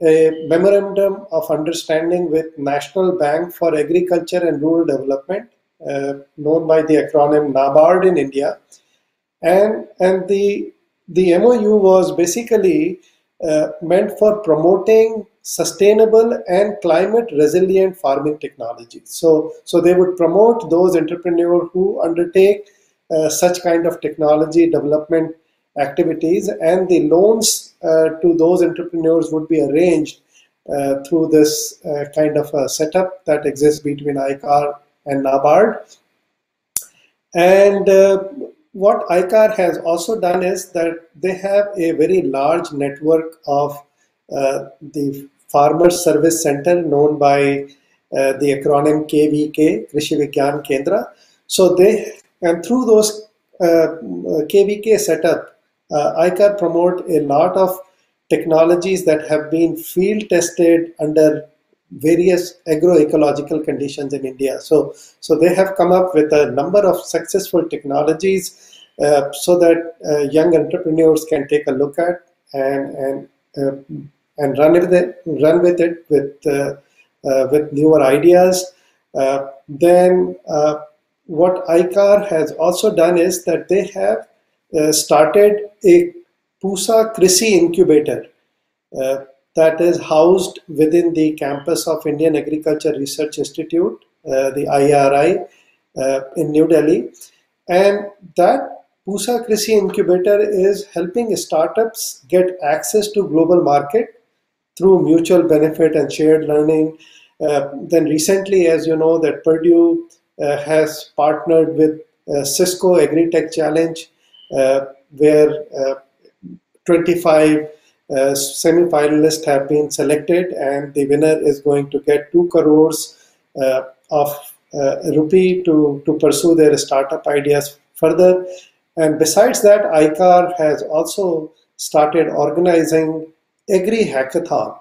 [SPEAKER 8] a memorandum of understanding with National Bank for Agriculture and Rural Development, uh, known by the acronym NABARD in India, and and the the MOU was basically uh, meant for promoting sustainable and climate resilient farming technologies. So, so they would promote those entrepreneurs who undertake uh, such kind of technology development activities, and the loans uh, to those entrepreneurs would be arranged uh, through this uh, kind of a setup that exists between ICAR and NABARD. And uh, what ICAR has also done is that they have a very large network of uh, the Farmer Service Center known by uh, the acronym KVK, Krishi Vigyan Kendra. So they, and through those uh, KVK setup, uh, ICAR promote a lot of technologies that have been field tested under various agroecological conditions in India. So, so they have come up with a number of successful technologies uh, so that uh, young entrepreneurs can take a look at and and uh, and run with it, run with it with uh, uh, with newer ideas. Uh, then what ICAR has also done is that they have started a Pusa Krishi incubator that is housed within the campus of Indian Agriculture Research Institute, uh, the IRI, uh, in New Delhi. And that Pusa Krishi Incubator is helping startups get access to global market through mutual benefit and shared learning. Uh, then recently, as you know, that Purdue uh, has partnered with uh, Cisco AgriTech Challenge, uh, where 25 uh, semi-finalists have been selected and the winner is going to get 2 crores uh, of uh, rupee to, to pursue their startup ideas further. And besides that, ICAR has also started organizing Agri Hackathon.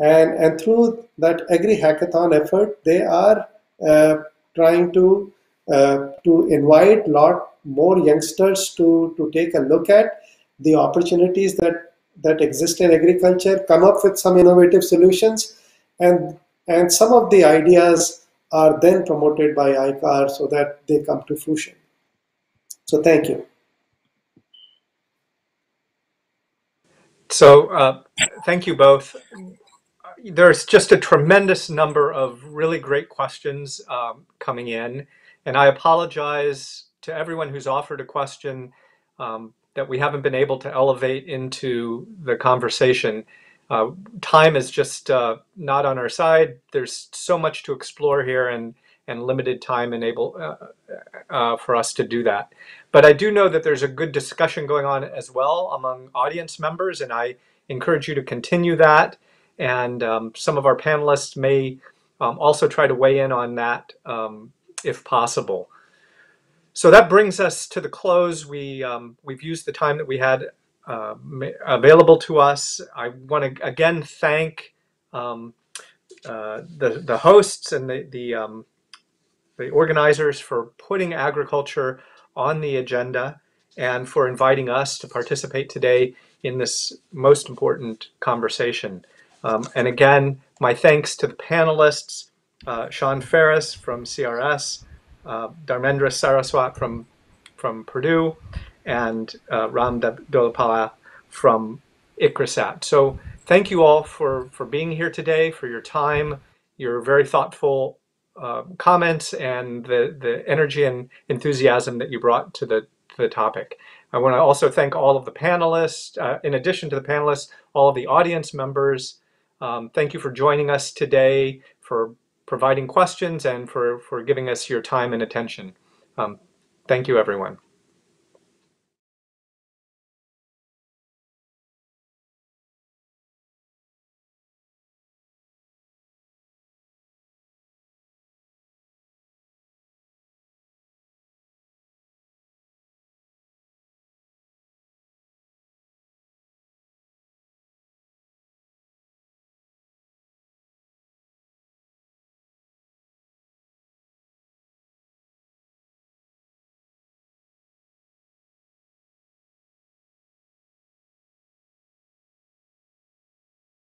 [SPEAKER 8] And, and through that Agri Hackathon effort, they are uh, trying to, uh, to invite lot more youngsters to, to take a look at the opportunities that that exist in agriculture, come up with some innovative solutions, and and some of the ideas are then promoted by ICAR so that they come to fruition. So thank you.
[SPEAKER 5] So uh, thank you both. There's just a tremendous number of really great questions um, coming in, and I apologize to everyone who's offered a question. Um, that we haven't been able to elevate into the conversation. Uh, time is just uh, not on our side. There's so much to explore here and, and limited time enable uh, uh, for us to do that. But I do know that there's a good discussion going on as well among audience members, and I encourage you to continue that. And um, some of our panelists may um, also try to weigh in on that um, if possible. So that brings us to the close. We, um, we've used the time that we had uh, available to us. I want to again thank uh, the, the hosts and the, the, the organizers for putting agriculture on the agenda and for inviting us to participate today in this most important conversation. Um, and again, my thanks to the panelists, uh, Shaun Ferris from CRS, uh, Dharmendra Saraswat from from Purdue, and uh, Ram Dhulipala from ICRISAT. So thank you all for for being here today, for your time, your very thoughtful uh, comments, and the the energy and enthusiasm that you brought to the to the topic. I want to also thank all of the panelists. Uh, in addition to the panelists, all of the audience members. Um, thank you for joining us today, for providing questions and for, for giving us your time and attention. Um, thank you, everyone.